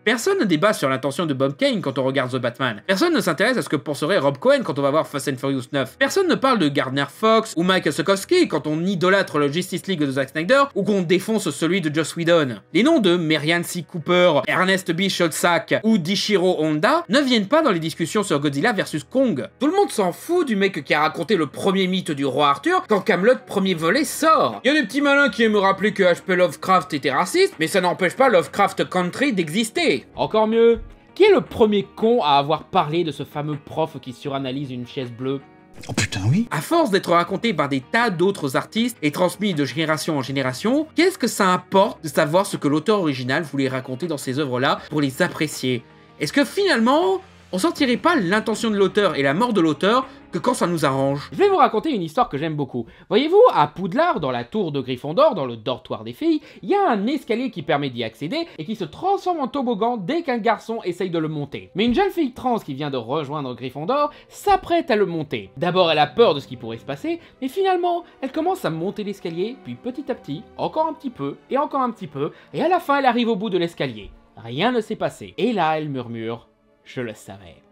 Personne ne débat sur l'intention de Bob Kane quand on regarde The Batman. Personne ne s'intéresse à ce que penserait Rob Cohen quand on va voir Fast and Furious 9. Personne ne parle de Gardner Fox ou Michael Sokowski quand on idolâtre le Justice League de Zack Snyder ou qu'on défonce celui de Joss Whedon. Les noms de Marianne C. Cooper, Ernest B. Schoedsack ou Dishiro Honda ne viennent pas dans les discussions sur Godzilla vs Kong. Tout le monde s'en fout du mec qui a raconté le premier mythe du roi Arthur quand Camelot premier volet sort. Il y a des petits malins qui aiment me rappeler que H.P. Lovecraft était raciste, mais ça n'empêche pas Lovecraft Country d'exister. Encore mieux, qui est le premier con à avoir parlé de ce fameux prof qui suranalyse une chaise bleue? Oh putain oui. À force d'être raconté par des tas d'autres artistes et transmis de génération en génération, qu'est-ce que ça importe de savoir ce que l'auteur original voulait raconter dans ces œuvres-là pour les apprécier? Est-ce que finalement, on sentirait pas l'intention de l'auteur et la mort de l'auteur quand ça nous arrange Je vais vous raconter une histoire que j'aime beaucoup. Voyez-vous, à Poudlard, dans la tour de Gryffondor, dans le dortoir des filles, il y a un escalier qui permet d'y accéder et qui se transforme en toboggan dès qu'un garçon essaye de le monter. Mais une jeune fille trans qui vient de rejoindre Gryffondor s'apprête à le monter. D'abord, elle a peur de ce qui pourrait se passer, mais finalement, elle commence à monter l'escalier, puis petit à petit, encore un petit peu, et encore un petit peu, et à la fin, elle arrive au bout de l'escalier. Rien ne s'est passé. Et là, elle murmure Je le savais.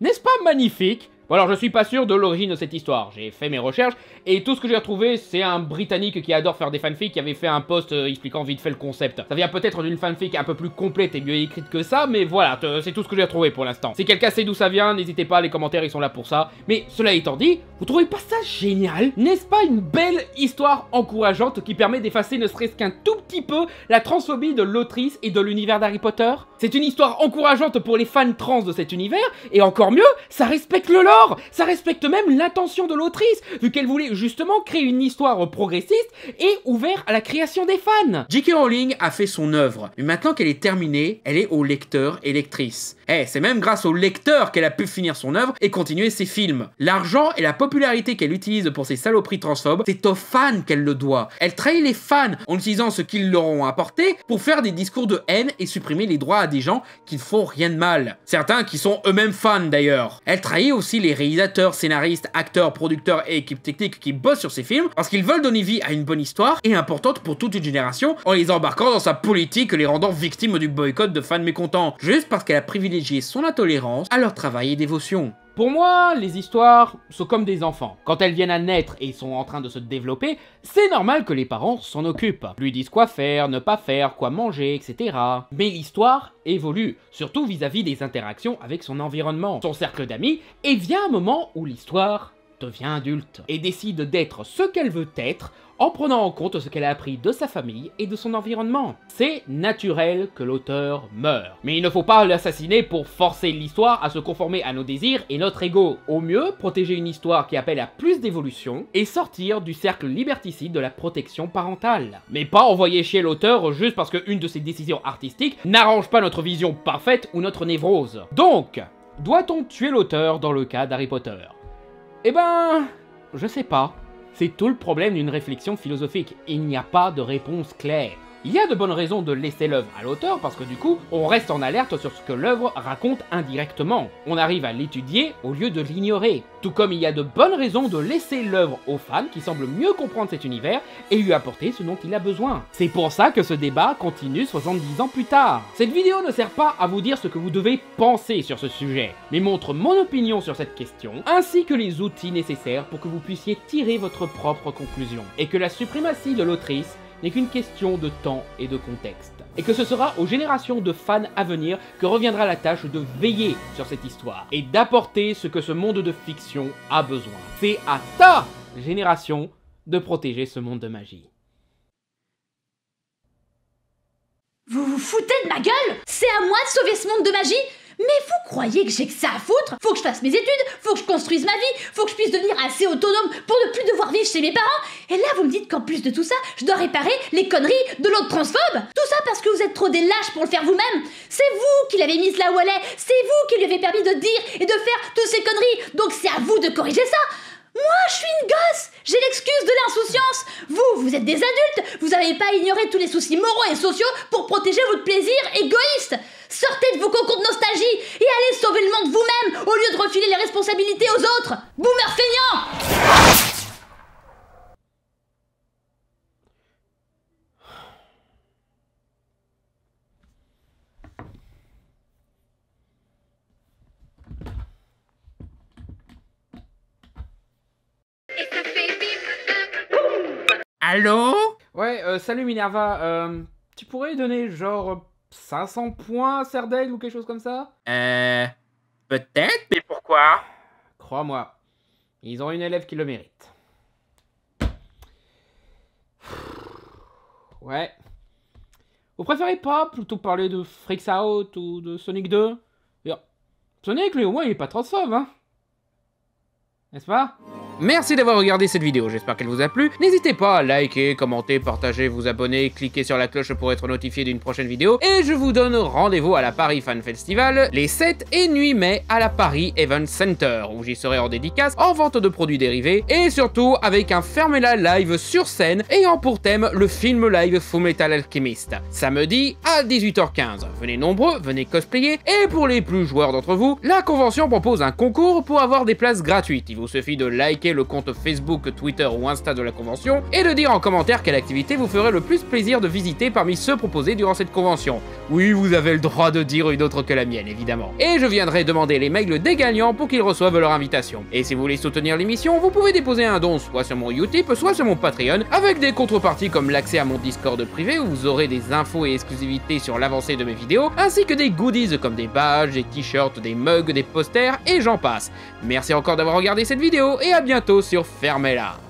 N'est-ce pas magnifique Bon alors je suis pas sûr de l'origine de cette histoire, j'ai fait mes recherches, et tout ce que j'ai retrouvé c'est un britannique qui adore faire des fanfics qui avait fait un post euh, expliquant vite fait le concept. Ça vient peut-être d'une fanfic un peu plus complète et mieux écrite que ça, mais voilà, c'est tout ce que j'ai retrouvé pour l'instant. Si quelqu'un sait d'où ça vient, n'hésitez pas, les commentaires ils sont là pour ça. Mais cela étant dit, vous trouvez pas ça génial? N'est-ce pas une belle histoire encourageante qui permet d'effacer ne serait-ce qu'un tout petit peu la transphobie de l'autrice et de l'univers d'Harry Potter? C'est une histoire encourageante pour les fans trans de cet univers, et encore mieux, ça respecte le lore Ça respecte même l'intention de l'autrice, vu qu'elle voulait justement créer une histoire progressiste et ouverte à la création des fans J.K. Rowling a fait son œuvre, mais maintenant qu'elle est terminée, elle est aux lecteurs et lectrices. Eh, c'est même grâce aux lecteurs qu'elle a pu finir son œuvre et continuer ses films. L'argent et la popularité qu'elle utilise pour ses saloperies transphobes, c'est aux fans qu'elle le doit. Elle trahit les fans en utilisant ce qu'ils leur ont apporté pour faire des discours de haine et supprimer les droits à des gens qui ne font rien de mal. Certains qui sont eux-mêmes fans d'ailleurs. Elle trahit aussi les réalisateurs, scénaristes, acteurs, producteurs et équipes techniques qui bossent sur ces films parce qu'ils veulent donner vie à une bonne histoire et importante pour toute une génération en les embarquant dans sa politique les rendant victimes du boycott de fans mécontents, juste parce qu'elle a privilégié son intolérance à leur travail et dévotion. Pour moi, les histoires sont comme des enfants. Quand elles viennent à naître et sont en train de se développer, c'est normal que les parents s'en occupent. Lui disent quoi faire, ne pas faire, quoi manger, etc. Mais l'histoire évolue, surtout vis-à-vis des interactions avec son environnement, son cercle d'amis, et vient un moment où l'histoire devient adulte et décide d'être ce qu'elle veut être en prenant en compte ce qu'elle a appris de sa famille et de son environnement. C'est naturel que l'auteur meure. Mais il ne faut pas l'assassiner pour forcer l'histoire à se conformer à nos désirs et notre ego. Au mieux, protéger une histoire qui appelle à plus d'évolution et sortir du cercle liberticide de la protection parentale. Mais pas envoyer chier l'auteur juste parce qu'une de ses décisions artistiques n'arrange pas notre vision parfaite ou notre névrose. Donc, doit-on tuer l'auteur dans le cas d'Harry Potter? Eh ben, je sais pas. C'est tout le problème d'une réflexion philosophique. Il n'y a pas de réponse claire. Il y a de bonnes raisons de laisser l'œuvre à l'auteur parce que du coup, on reste en alerte sur ce que l'œuvre raconte indirectement. On arrive à l'étudier au lieu de l'ignorer. Tout comme il y a de bonnes raisons de laisser l'œuvre aux fans qui semblent mieux comprendre cet univers et lui apporter ce dont il a besoin. C'est pour ça que ce débat continue 70 ans plus tard. Cette vidéo ne sert pas à vous dire ce que vous devez penser sur ce sujet, mais montre mon opinion sur cette question, ainsi que les outils nécessaires pour que vous puissiez tirer votre propre conclusion. Et que la suprématie de l'autrice n'est qu'une question de temps et de contexte. Et que ce sera aux générations de fans à venir que reviendra la tâche de veiller sur cette histoire et d'apporter ce que ce monde de fiction a besoin. C'est à ta génération de protéger ce monde de magie. Vous vous foutez de ma gueule? C'est à moi de sauver ce monde de magie? Mais vous croyez que j'ai que ça à foutre? Faut que je fasse mes études, faut que je construise ma vie, faut que je puisse devenir assez autonome pour ne plus devoir vivre chez mes parents. Et là, vous me dites qu'en plus de tout ça, je dois réparer les conneries de l'autre transphobe Tout ça parce que vous êtes trop des lâches pour le faire vous-même. C'est vous qui l'avez mise là où elle est, c'est vous qui lui avez permis de dire et de faire toutes ces conneries. Donc c'est à vous de corriger ça. Moi, je suis une gosse. J'ai l'excuse de l'insouciance. Vous, vous êtes des adultes. Vous n'avez pas ignoré tous les soucis moraux et sociaux pour protéger votre plaisir égoïste. Sortez de vos cocons de nostalgie et allez sauver le monde vous-même au lieu de refiler les responsabilités aux autres. Boomer feignant Allô? Ouais, euh, salut Minerva, euh, tu pourrais donner genre 500 points à Cerdaigle ou quelque chose comme ça? Euh. Peut-être, mais pourquoi? Crois-moi, ils ont une élève qui le mérite. Ouais. Vous préférez pas plutôt parler de Freaks Out ou de Sonic 2 D'ailleurs, Sonic, lui, au moins, il est pas transphobe, hein N'est-ce pas? Merci d'avoir regardé cette vidéo, j'espère qu'elle vous a plu. N'hésitez pas à liker, commenter, partager, vous abonner, cliquer sur la cloche pour être notifié d'une prochaine vidéo. Et je vous donne rendez-vous à la Paris Fan Festival les 7 et 8 mai à la Paris Event Center, où j'y serai en dédicace, en vente de produits dérivés, et surtout avec un Fermela live sur scène ayant pour thème le film live Fullmetal Alchemist. Samedi à 18h15. Venez nombreux, venez cosplayer, et pour les plus joueurs d'entre vous, la convention propose un concours pour avoir des places gratuites. Il vous suffit de liker le compte Facebook, Twitter ou Insta de la convention et de dire en commentaire quelle activité vous ferait le plus plaisir de visiter parmi ceux proposés durant cette convention. Oui, vous avez le droit de dire une autre que la mienne, évidemment. Et je viendrai demander les mails des gagnants pour qu'ils reçoivent leur invitation. Et si vous voulez soutenir l'émission, vous pouvez déposer un don soit sur mon Utip, soit sur mon Patreon, avec des contreparties comme l'accès à mon Discord privé où vous aurez des infos et exclusivités sur l'avancée de mes vidéos, ainsi que des goodies comme des badges, des t-shirts, des mugs, des posters et j'en passe. Merci encore d'avoir regardé cette vidéo et à sur Fermez-la